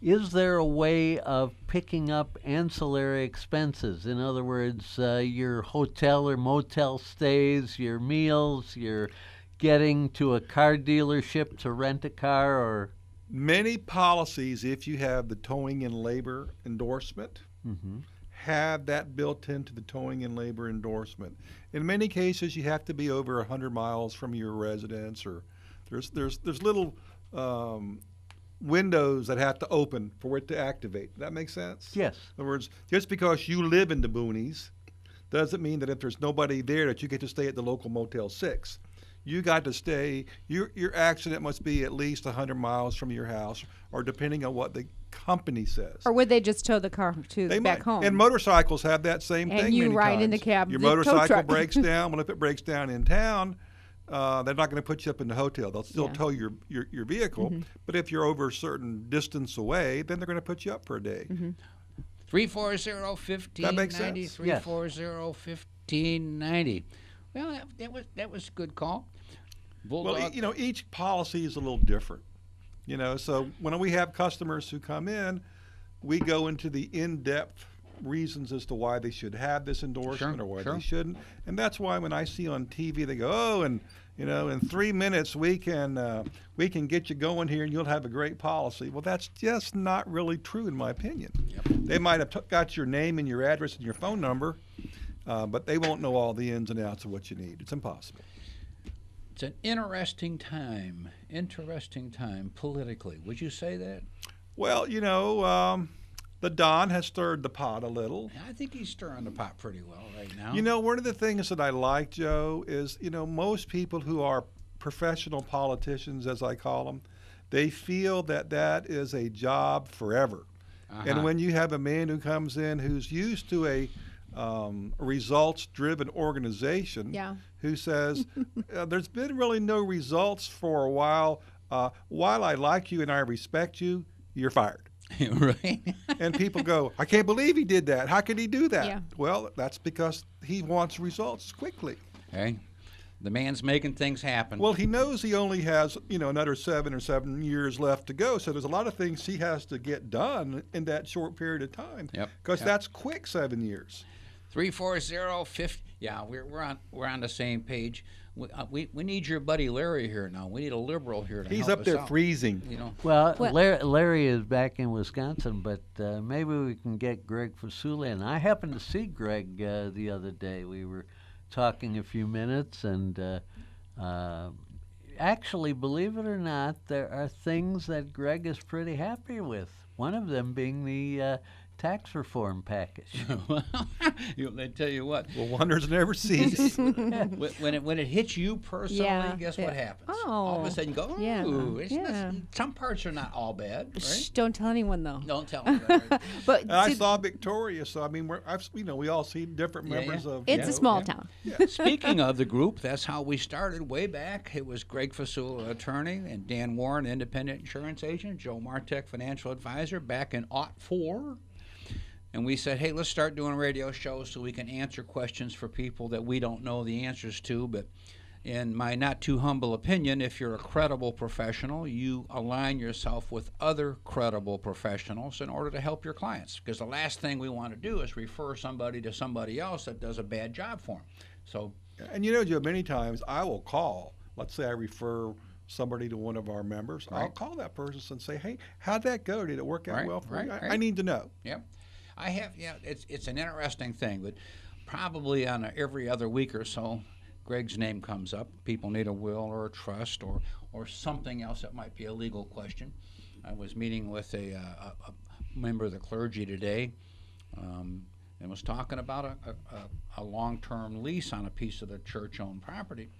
[SPEAKER 6] is there a way of picking up ancillary expenses? In other words, uh, your hotel or motel stays, your meals, your getting to a car dealership to rent a car, or
[SPEAKER 4] Many policies, if you have the towing and labor endorsement, have that built into the towing and labor endorsement. In many cases, you have to be over 100 miles from your residence, or there's there's there's little um, windows that have to open for it to activate. That makes sense.
[SPEAKER 6] yes,
[SPEAKER 4] In other words, just because you live in the boonies doesn't mean that if there's nobody there that you get to stay at the local Motel 6. You got to stay, your, your accident must be at least 100 miles from your house, or depending on what the company says.
[SPEAKER 5] Or would they just tow the car to
[SPEAKER 4] They
[SPEAKER 5] back
[SPEAKER 4] might.
[SPEAKER 5] home?
[SPEAKER 4] And motorcycles have that same
[SPEAKER 5] And
[SPEAKER 4] thing.
[SPEAKER 5] you
[SPEAKER 4] many
[SPEAKER 5] ride in the cab
[SPEAKER 4] Your
[SPEAKER 5] the
[SPEAKER 4] motorcycle
[SPEAKER 5] truck.
[SPEAKER 4] breaks down. Well, if it breaks down in town, uh, they're not going to put you up in the hotel. They'll still
[SPEAKER 5] Yeah. Mm-hmm.
[SPEAKER 4] tow your, your, your vehicle. But if you're over a certain distance away, then they're going to put you up for a day.
[SPEAKER 5] Mm-hmm.
[SPEAKER 3] 340
[SPEAKER 4] That makes
[SPEAKER 3] 1590.
[SPEAKER 6] Yes.
[SPEAKER 3] 340 1590. Well, that, that was that was a good call. Bulldog.
[SPEAKER 4] Well, you know, each policy is a little different. You know, so when we have customers who come in, we go into the in-depth reasons as to why they should have this endorsement
[SPEAKER 3] Sure,
[SPEAKER 4] or why
[SPEAKER 3] sure.
[SPEAKER 4] they shouldn't. And that's why when I see on TV, they go, "Oh, and you know, in three minutes we can uh, we can get you going here, and you'll have a great policy." Well, that's just not really true, in my opinion. They might have t- got your name and your address and your phone number, uh, but they won't know all the ins and outs of what you need. It's impossible.
[SPEAKER 3] It's an interesting time. Interesting time politically. Would you say that?
[SPEAKER 4] Well, you know, um, the Don has stirred the pot a little.
[SPEAKER 3] I think he's stirring the pot pretty well right now.
[SPEAKER 4] You know, one of the things that I like, Joe, is, you know, most people who are professional politicians, as I call them, they feel that that is a job forever.
[SPEAKER 3] Uh-huh.
[SPEAKER 4] And when you have a man who comes in who's used to a um, results driven organization
[SPEAKER 5] Yeah.
[SPEAKER 4] who says, uh, There's been really no results for a while. Uh, while I like you and I respect you, you're fired.
[SPEAKER 3] right?
[SPEAKER 4] And people go, I can't believe he did that. How could he do that?
[SPEAKER 5] Yeah.
[SPEAKER 4] Well, that's because he wants results quickly.
[SPEAKER 3] hey, the man's making things happen.
[SPEAKER 4] Well, he knows he only has, you know, another seven or seven years left to go. So there's a lot of things he has to get done in that short period of time.
[SPEAKER 3] Yep,
[SPEAKER 4] Because
[SPEAKER 3] yep.
[SPEAKER 4] that's quick seven years.
[SPEAKER 3] Three four zero fifty. Yeah, we're, we're on we're on the same page. We, uh, we we need your buddy Larry here now. We need a liberal here to
[SPEAKER 4] He's
[SPEAKER 3] help
[SPEAKER 4] up
[SPEAKER 3] us
[SPEAKER 4] there
[SPEAKER 3] out.
[SPEAKER 4] freezing.
[SPEAKER 3] You know,
[SPEAKER 6] Well,
[SPEAKER 5] Well-
[SPEAKER 6] Larry, Larry is back in Wisconsin, but uh, maybe we can get Greg Fasula. And I happened to see Greg uh, the other day. We were talking a few minutes, and uh, uh, actually, believe it or not, there are things that Greg is pretty happy with. One of them being the uh, tax reform package.
[SPEAKER 3] well, they tell you what.
[SPEAKER 4] Well, wonders never cease.
[SPEAKER 3] when, when it when it hits you personally,
[SPEAKER 5] Yeah,
[SPEAKER 3] guess
[SPEAKER 5] yeah.
[SPEAKER 3] what happens? Oh, All of
[SPEAKER 5] Oh,
[SPEAKER 3] a sudden, you go, "Ooh,
[SPEAKER 5] yeah,
[SPEAKER 3] it's not- some parts are not all bad." Right?
[SPEAKER 5] Shh, don't tell anyone though.
[SPEAKER 3] Don't tell me. that, right?
[SPEAKER 5] But
[SPEAKER 4] And I saw Victoria, so I mean, we're, I've, you know, we all see different
[SPEAKER 3] Yeah,
[SPEAKER 4] members
[SPEAKER 3] yeah.
[SPEAKER 4] of.
[SPEAKER 5] it's
[SPEAKER 4] you
[SPEAKER 5] a small
[SPEAKER 3] yeah.
[SPEAKER 5] town.
[SPEAKER 3] Speaking of the group, that's how we started way back. It was Greg Fasula, attorney, and Dan Woron, independent insurance agent, Joe Martek, financial advisor, back in aught four. And we said, hey, let's start doing radio shows so we can answer questions for people that we don't know the answers to. But in my not too humble opinion, if you're a credible professional, you align yourself with other credible professionals in order to help your clients. Because the last thing we want to do is refer somebody to somebody else that does a bad job for them. So
[SPEAKER 4] And you know, Joe, many times I will call. Let's say I refer somebody to one of our members. I'll call that person and say, "Hey, how'd that go? Did it work out
[SPEAKER 3] Right,
[SPEAKER 4] well for
[SPEAKER 3] right,
[SPEAKER 4] you? I, I need to know."
[SPEAKER 3] Yep. I have, yeah, it's, it's an interesting thing, but probably on a, every other week or so, Greg's name comes up. People need a will or a trust or, or something else that might be a legal question. I was meeting with a, uh, a, a member of the clergy today um, and was talking about a, a, long term lease on a piece of the church owned property.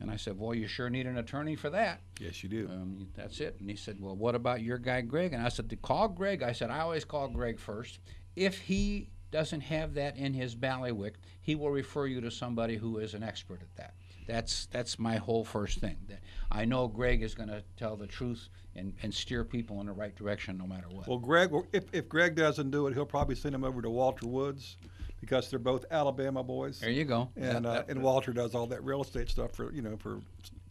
[SPEAKER 3] And I said, Well, you sure need an attorney for that.
[SPEAKER 4] Yes, you do.
[SPEAKER 3] Um, that's it. And he said, Well, what about your guy, Greg? And I said, To call Greg, I said, I always call Greg first. If he doesn't have that in his ballywick, he will refer you to somebody who is an expert at that. That's that's my whole first thing. That I know Greg is going to tell the truth and, and steer people in the right direction no matter what.
[SPEAKER 4] Well, Greg, if, if Greg doesn't do it, he'll probably send him over to Walter Woods because they're both Alabama boys.
[SPEAKER 3] there you go.
[SPEAKER 4] And
[SPEAKER 3] That-
[SPEAKER 4] uh, and Walter does all that real estate stuff for you know for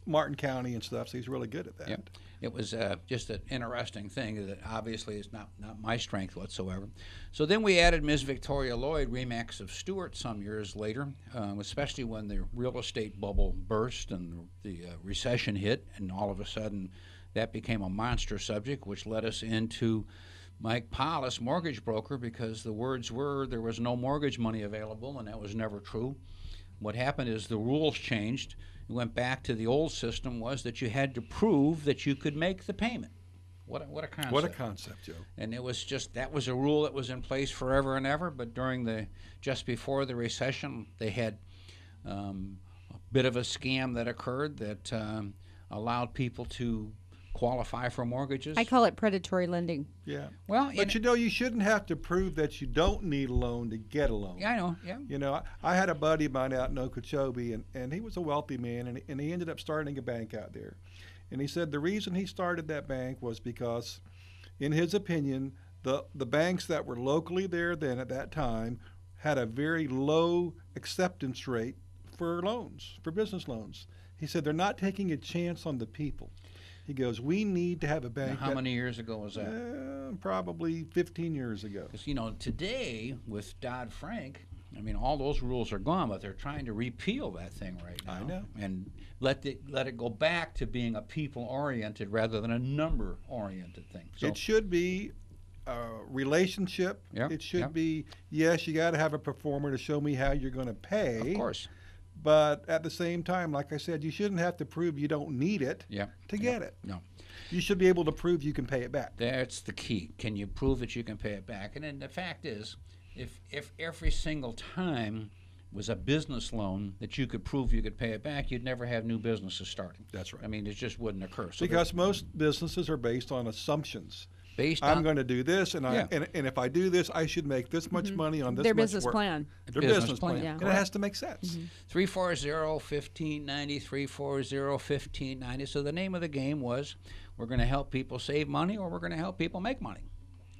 [SPEAKER 4] Martin County and stuff. So he's really good at that.
[SPEAKER 3] Yep. It was uh, just an interesting thing that obviously is not, not my strength whatsoever. So then we added Ms. Victoria Lloyd, Remax of Stuart, some years later, um, especially when the real estate bubble burst and the uh, recession hit, and all of a sudden that became a monster subject, which led us into Mike Paulus, mortgage broker, because the words were there was no mortgage money available, and that was never true. What happened is the rules changed. We went back to the old system was that you had to prove that you could make the payment. What a, what a concept.
[SPEAKER 4] What a concept, Joe.
[SPEAKER 3] and it was just that was a rule that was in place forever and ever. But during the just before the recession, they had um, a bit of a scam that occurred that um, allowed people to qualify for mortgages.
[SPEAKER 5] I call it predatory lending.
[SPEAKER 4] Yeah.
[SPEAKER 3] well,
[SPEAKER 4] But you know, you shouldn't have to prove that you don't need a loan to get a loan.
[SPEAKER 3] yeah, I know. Yeah.
[SPEAKER 4] You know, I, I had a buddy of mine out in Okeechobee, and, and he was a wealthy man, and, and he ended up starting a bank out there. And he said the reason he started that bank was because, in his opinion, the, the banks that were locally there then at that time had a very low acceptance rate for loans, for business loans. He said they're not taking a chance on the people. He goes, we need to have a
[SPEAKER 3] Now,
[SPEAKER 4] bank.
[SPEAKER 3] how
[SPEAKER 4] that-
[SPEAKER 3] many years ago was that?
[SPEAKER 4] Uh, probably 15 years ago.
[SPEAKER 3] Because you know today with Dodd Frank, I mean all those rules are gone, but they're trying to repeal that thing right now.
[SPEAKER 4] I know.
[SPEAKER 3] And let it let it go back to being a people oriented rather than a number oriented thing. So
[SPEAKER 4] it should be a relationship.
[SPEAKER 3] Yep,
[SPEAKER 4] It should
[SPEAKER 3] yep.
[SPEAKER 4] be yes, you got to have a pro forma to show me how you're going to pay.
[SPEAKER 3] of course,
[SPEAKER 4] But at the same time, like I said, you shouldn't have to prove you don't need it
[SPEAKER 3] yeah.
[SPEAKER 4] to get it.
[SPEAKER 3] No,
[SPEAKER 4] You should be able to prove you can pay it back.
[SPEAKER 3] that's the key. Can you prove that you can pay it back? And then the fact is, if if every single time was a business loan that you could prove you could pay it back, you'd never have new businesses starting.
[SPEAKER 4] That's right.
[SPEAKER 3] I mean, it just wouldn't occur. So
[SPEAKER 4] Because most businesses are based on assumptions.
[SPEAKER 3] They're based
[SPEAKER 4] I'm
[SPEAKER 3] on
[SPEAKER 4] going to do this, and I
[SPEAKER 3] Yeah.
[SPEAKER 4] and, and if I do this, I should make this much money on this
[SPEAKER 5] Their
[SPEAKER 4] much
[SPEAKER 5] business
[SPEAKER 4] work.
[SPEAKER 5] plan.
[SPEAKER 4] Their
[SPEAKER 3] Business
[SPEAKER 4] business,
[SPEAKER 3] plan,
[SPEAKER 4] plan,
[SPEAKER 5] yeah.
[SPEAKER 4] and it has to make sense.
[SPEAKER 3] 340-1590, 340-1590. So the name of the game was we're going to help people save money or we're going to help people make money.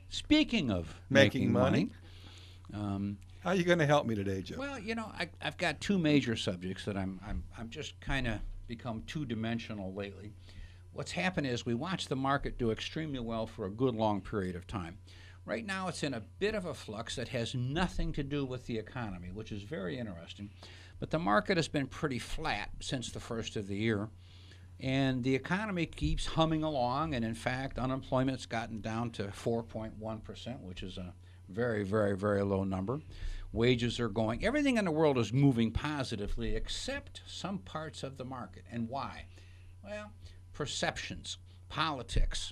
[SPEAKER 3] Speaking of
[SPEAKER 4] Making
[SPEAKER 3] money,
[SPEAKER 4] money.
[SPEAKER 3] um,
[SPEAKER 4] How are you going to help me today, Joe?
[SPEAKER 3] well, you know, I, I've got two major subjects that I'm, I'm, I'm just kind of become two-dimensional lately. What's happened is we watch the market do extremely well for a good long period of time. Right now, it's in a bit of a flux that has nothing to do with the economy, which is very interesting. But the market has been pretty flat since the first of the year, and the economy keeps humming along. And in fact, unemployment's gotten down to 4.1%, which is a very, very, very low number. Wages are going, everything in the world is moving positively except some parts of the market. And why? Well, perceptions, politics,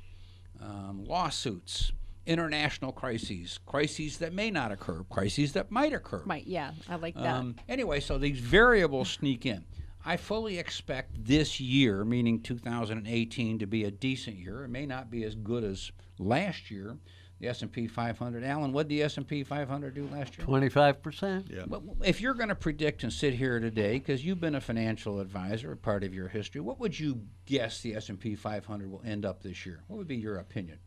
[SPEAKER 3] um, lawsuits, international crises, crises that may not occur, crises that might occur.
[SPEAKER 5] Might, yeah, I like that.
[SPEAKER 3] Um, anyway, so these variables sneak in. I fully expect this year, meaning 2018, to be a decent year. It may not be as good as last year. The S&P 500. Alan, what did the S&P 500 do last year?
[SPEAKER 6] Twenty-five percent.
[SPEAKER 4] Yeah.
[SPEAKER 3] Well, if you're going to predict and sit here today, because you've been a financial advisor, a part of your history, what would you guess the S&P 500 will end up this year? What would be your opinion?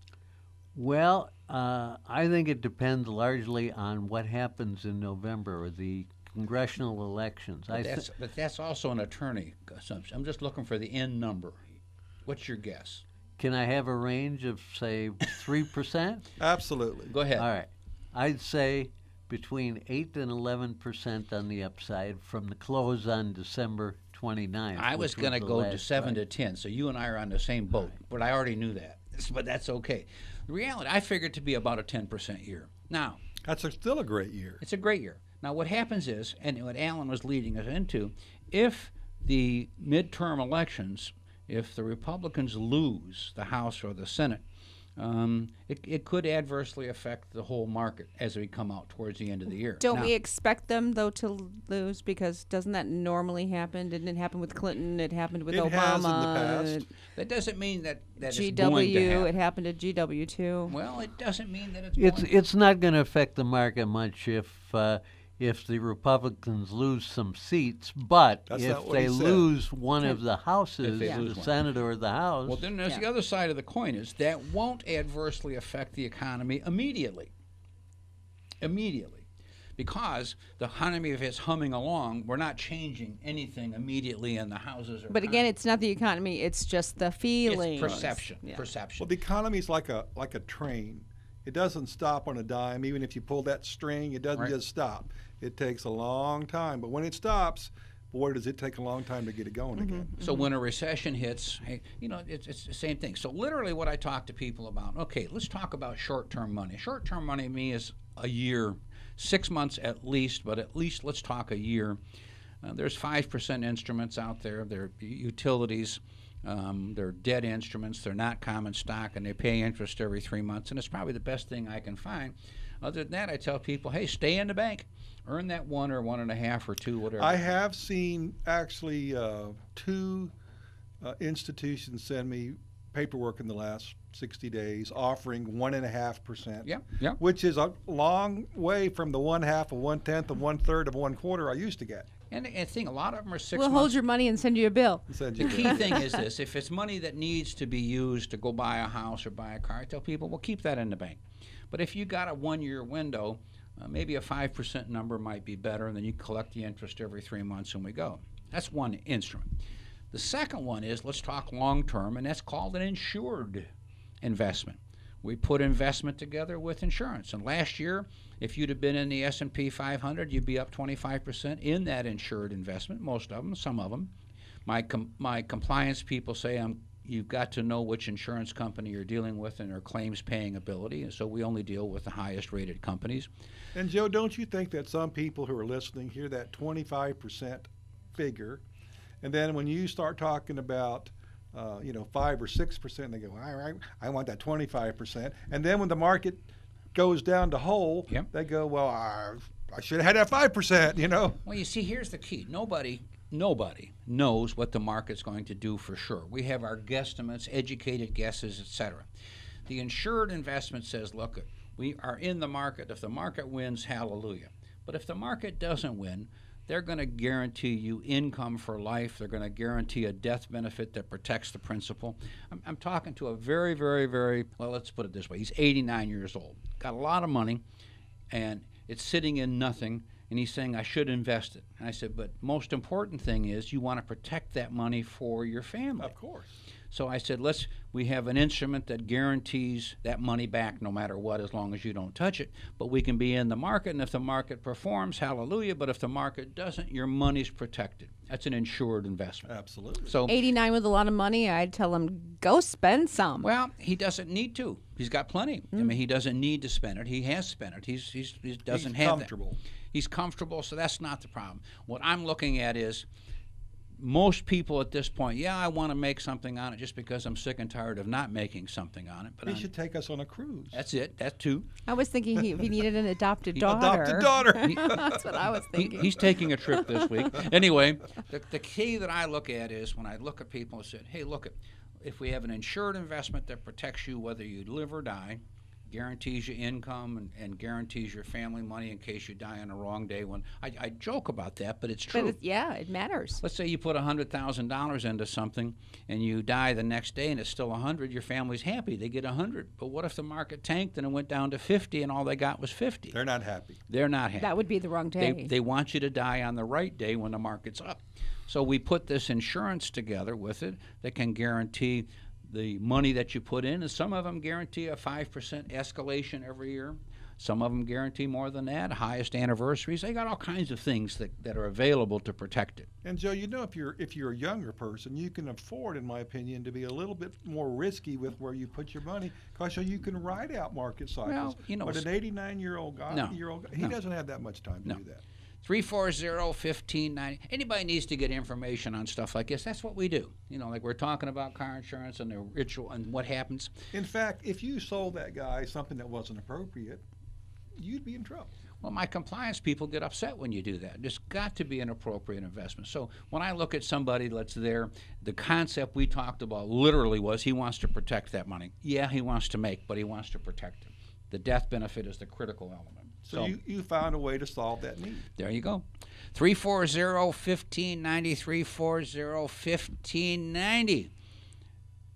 [SPEAKER 6] Well, uh, I think it depends largely on what happens in November or the congressional elections.
[SPEAKER 3] But
[SPEAKER 6] thi-
[SPEAKER 3] that's, but that's also an attorney assumption. I'm just looking for the end number. What's your guess?
[SPEAKER 6] Can I have a range of say three percent?
[SPEAKER 4] Absolutely.
[SPEAKER 3] Go ahead.
[SPEAKER 6] All right, I'd say between eight and eleven percent on the upside from the close on December 29th.
[SPEAKER 3] I was going to go to seven
[SPEAKER 6] Friday.
[SPEAKER 3] to ten, so you and I are on the same boat. But I already knew that. But that's okay. The reality, I figured to be about a ten percent year. Now,
[SPEAKER 4] That's a, still a great year.
[SPEAKER 3] It's a great year. Now, what happens is, and what Alan was leading us into, if the midterm elections, if the Republicans lose the House or the Senate, um, it, it could adversely affect the whole market as we come out towards the end of the year.
[SPEAKER 5] Don't
[SPEAKER 3] Now-
[SPEAKER 5] we expect them though to lose because doesn't that normally happen? Didn't it happen with Clinton? It happened with
[SPEAKER 4] It
[SPEAKER 5] Obama.
[SPEAKER 4] has in the past.
[SPEAKER 3] That doesn't mean that, that it's going to
[SPEAKER 5] GW.
[SPEAKER 3] happen.
[SPEAKER 5] It happened at GW too.
[SPEAKER 3] Well, it doesn't mean that it's,
[SPEAKER 6] It's
[SPEAKER 3] going
[SPEAKER 6] it's not going to affect the market much if uh, if the Republicans lose some seats, but
[SPEAKER 4] That's
[SPEAKER 6] if they lose one of the houses,
[SPEAKER 3] they
[SPEAKER 6] the
[SPEAKER 3] lose one.
[SPEAKER 6] Senate or the House,
[SPEAKER 3] Well, then there's the other side of the coin is that won't adversely affect the economy immediately. Immediately. Because the economy, if it's humming along, we're not changing anything immediately in the houses. Or
[SPEAKER 5] But again, it's not the economy; it's just the feeling.
[SPEAKER 3] it's perception.
[SPEAKER 5] Yeah.
[SPEAKER 3] Perception.
[SPEAKER 4] Well, the economy's like a like a train. It doesn't stop on a dime. Even if you pull that string, it doesn't
[SPEAKER 3] Right.
[SPEAKER 4] just stop. It takes a long time. But when it stops, boy, does it take a long time to get it going again.
[SPEAKER 3] So when a recession hits, hey, you know, it's, it's the same thing. So literally, what I talk to people about. Okay, let's talk about short-term money. Short-term money to me is a year, six months at least, but at least let's talk a year. Uh, there's five percent instruments out there. They're utilities. Um, they're debt instruments. They're not common stock, and they pay interest every three months. And it's probably the best thing I can find. Other than that, I tell people, hey, stay in the bank, earn that one or one and a half or two, whatever.
[SPEAKER 4] I have seen actually uh, two uh, institutions send me paperwork in the last 60 days offering one and a half percent.
[SPEAKER 3] Yeah, yeah.
[SPEAKER 4] Which is a long way from the one half of one tenth of one third of one quarter I used to get.
[SPEAKER 3] And the thing, a lot of them are 6
[SPEAKER 5] We'll
[SPEAKER 3] months.
[SPEAKER 5] hold your money and send you a bill.
[SPEAKER 4] Said
[SPEAKER 3] The
[SPEAKER 4] you
[SPEAKER 3] key thing is this: if it's money that needs to be used to go buy a house or buy a car, I tell people, well, keep that in the bank. But if you got a one-year window, uh, maybe a five percent number might be better, and then you collect the interest every three months, and we go. That's one instrument. The second one is let's talk long-term, and that's called an insured investment. We put investment together with insurance, and last year, if you'd have been in the S&P 500, you'd be up 25% in that insured investment. Most of them, some of them. My com- my compliance people say I'm. You've got to know which insurance company you're dealing with and their claims paying ability, and so we only deal with the highest rated companies.
[SPEAKER 4] And Joe, don't you think that some people who are listening hear that 25% figure, and then when you start talking about, uh, you know, five or six percent, they go, all right, I want that 25 percent, and then when the market goes down to whole,
[SPEAKER 3] Yep.
[SPEAKER 4] they go, well, I, I should have had that five percent, you know.
[SPEAKER 3] Well, you see, here's the key. Nobody, nobody knows what the market's going to do for sure. We have our guesstimates, educated guesses, etc. The insured investment says, look, we are in the market. If the market wins, hallelujah. But if the market doesn't win, they're going to guarantee you income for life. They're going to guarantee a death benefit that protects the principal. I'm, I'm talking to a very, very, very, well, let's put it this way. He's 89 years old, got a lot of money, and it's sitting in nothing and he's saying I should invest it. And I said, but most important thing is you want to protect that money for your family.
[SPEAKER 4] Of course.
[SPEAKER 3] So I said, let's we have an instrument that guarantees that money back no matter what as long as you don't touch it. But we can be in the market and if the market performs, hallelujah, but if the market doesn't, your money's protected. That's an insured investment.
[SPEAKER 4] Absolutely.
[SPEAKER 3] So
[SPEAKER 5] 89 with a lot of money, I'd tell him go spend some.
[SPEAKER 3] well, he doesn't need to. He's got plenty. I
[SPEAKER 4] Mm.
[SPEAKER 3] mean, he doesn't need to spend it. He has spent it. He's, he's he doesn't
[SPEAKER 4] He's
[SPEAKER 3] have
[SPEAKER 4] comfortable.
[SPEAKER 3] That. He's comfortable, so that's not the problem. What I'm looking at is most people at this point, yeah, I want to make something on it just because I'm sick and tired of not making something on it. But
[SPEAKER 4] He
[SPEAKER 3] I'm-
[SPEAKER 4] should take us on a cruise.
[SPEAKER 3] that's it. That too.
[SPEAKER 5] I was thinking he, he needed an adopted
[SPEAKER 3] He-
[SPEAKER 5] daughter.
[SPEAKER 4] Adopted daughter.
[SPEAKER 5] That's what I was
[SPEAKER 3] He,
[SPEAKER 5] thinking.
[SPEAKER 3] he's taking a trip this week. Anyway, the, the key that I look at is when I look at people and said, hey, look, at, if we have an insured investment that protects you whether you live or die, guarantees you income and, and guarantees your family money in case you die on the wrong day. When I, I joke about that, but it's true.
[SPEAKER 5] but it, yeah, it matters.
[SPEAKER 3] Let's say you put hundred thousand dollars into something and you die the next day and it's still a hundred. Your family's happy; they get a hundred. But what if the market tanked and it went down to fifty and all they got was fifty?
[SPEAKER 4] They're not happy.
[SPEAKER 3] They're not happy.
[SPEAKER 5] That would be the wrong day.
[SPEAKER 3] They, they want you to die on the right day when the market's up. So we put this insurance together with it that can guarantee the money that you put in, and some of them guarantee a 5% escalation every year. Some of them guarantee more than that, highest anniversaries. They got all kinds of things that, that are available to protect it.
[SPEAKER 4] And Joe, you know, if you're if you're a younger person, you can afford, in my opinion, to be a little bit more risky with where you put your money, because you can ride out market cycles.
[SPEAKER 3] Well, you know,
[SPEAKER 4] but an 89 year old guy,
[SPEAKER 3] No,
[SPEAKER 4] year old, guy, he
[SPEAKER 3] no.
[SPEAKER 4] doesn't have that much time to
[SPEAKER 3] No.
[SPEAKER 4] do that.
[SPEAKER 3] 340-1590. Anybody needs to get information on stuff like this, that's what we do. You know, like we're talking about car insurance and the ritual and what happens.
[SPEAKER 4] In fact, if you sold that guy something that wasn't appropriate, you'd be in trouble.
[SPEAKER 3] Well, my compliance people get upset when you do that. There's got to be an appropriate investment. So when I look at somebody that's there, the concept we talked about literally was he wants to protect that money. Yeah, he wants to make, but he wants to protect it. The death benefit is the critical element.
[SPEAKER 4] So, you, you found a way to solve that need.
[SPEAKER 3] There you go. 340-1590, 340-1590.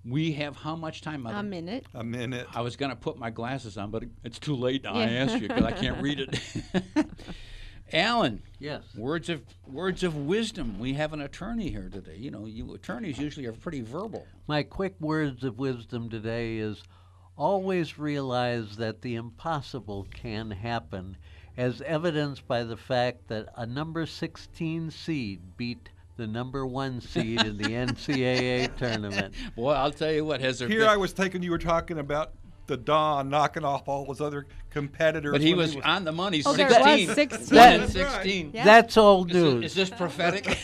[SPEAKER 3] We have how much time, Mother?
[SPEAKER 5] a minute.
[SPEAKER 4] A minute.
[SPEAKER 3] I was going to put my glasses on, but it's too late now. I asked you because I can't read it. Alan,
[SPEAKER 6] Yes.
[SPEAKER 3] words of words of wisdom. We have an attorney here today. You know, you attorneys usually are pretty verbal.
[SPEAKER 6] My quick words of wisdom today is always realize that the impossible can happen, as evidenced by the fact that a number 16 seed beat the number one seed in the NCAA tournament.
[SPEAKER 3] Boy, I'll tell you what. Has there
[SPEAKER 4] Here
[SPEAKER 3] been,
[SPEAKER 4] I was thinking you were talking about the Don knocking off all his other competitors.
[SPEAKER 3] but he
[SPEAKER 4] when
[SPEAKER 3] was on the money.
[SPEAKER 5] Oh, there
[SPEAKER 3] 16.
[SPEAKER 5] was 16.
[SPEAKER 3] One and
[SPEAKER 6] That-
[SPEAKER 3] 16.
[SPEAKER 5] Yeah.
[SPEAKER 6] That's old
[SPEAKER 3] Is,
[SPEAKER 6] news.
[SPEAKER 3] this, is this prophetic?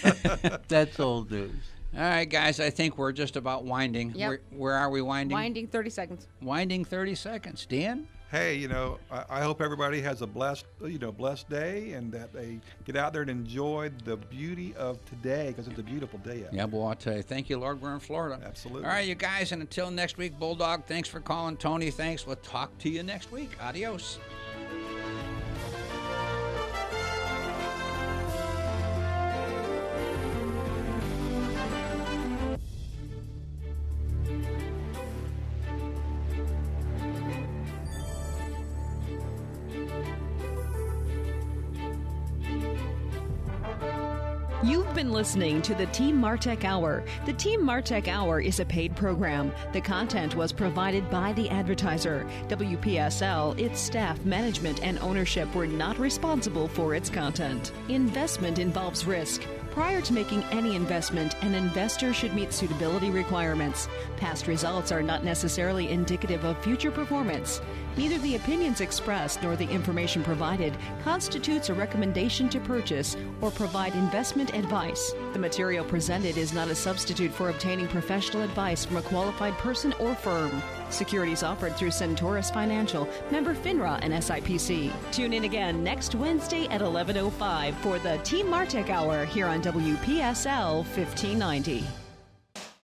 [SPEAKER 6] That's old news.
[SPEAKER 3] All right, guys. I think we're just about winding.
[SPEAKER 5] Yep.
[SPEAKER 3] Where, where are we winding?
[SPEAKER 5] Winding 30 seconds.
[SPEAKER 3] Winding 30 seconds. Dan?
[SPEAKER 4] hey, you know, I, I hope everybody has a blessed, you know, blessed day, and that they get out there and enjoy the beauty of today because it's a beautiful day out.
[SPEAKER 3] Yeah, well, I'll tell you. Thank you, Lord. We're in Florida.
[SPEAKER 4] Absolutely.
[SPEAKER 3] All right, you guys, and until next week, Bulldog, thanks for calling. Tony, thanks. We'll talk to you next week. Adios.
[SPEAKER 2] Listening to the Team Martek Hour. The Team Martek Hour is a paid program. The content was provided by the advertiser. WPSL, its staff, management, and ownership were not responsible for its content. Investment involves risk. Prior to making any investment, an investor should meet suitability requirements. Past results are not necessarily indicative of future performance. Neither the opinions expressed nor the information provided constitutes a recommendation to purchase or provide investment advice. The material presented is not a substitute for obtaining professional advice from a qualified person or firm. Securities offered through Centaurus Financial, member FINRA and SIPC. Tune in again next Wednesday at 11:05 for the Team Martek Hour here on WPSL 1590.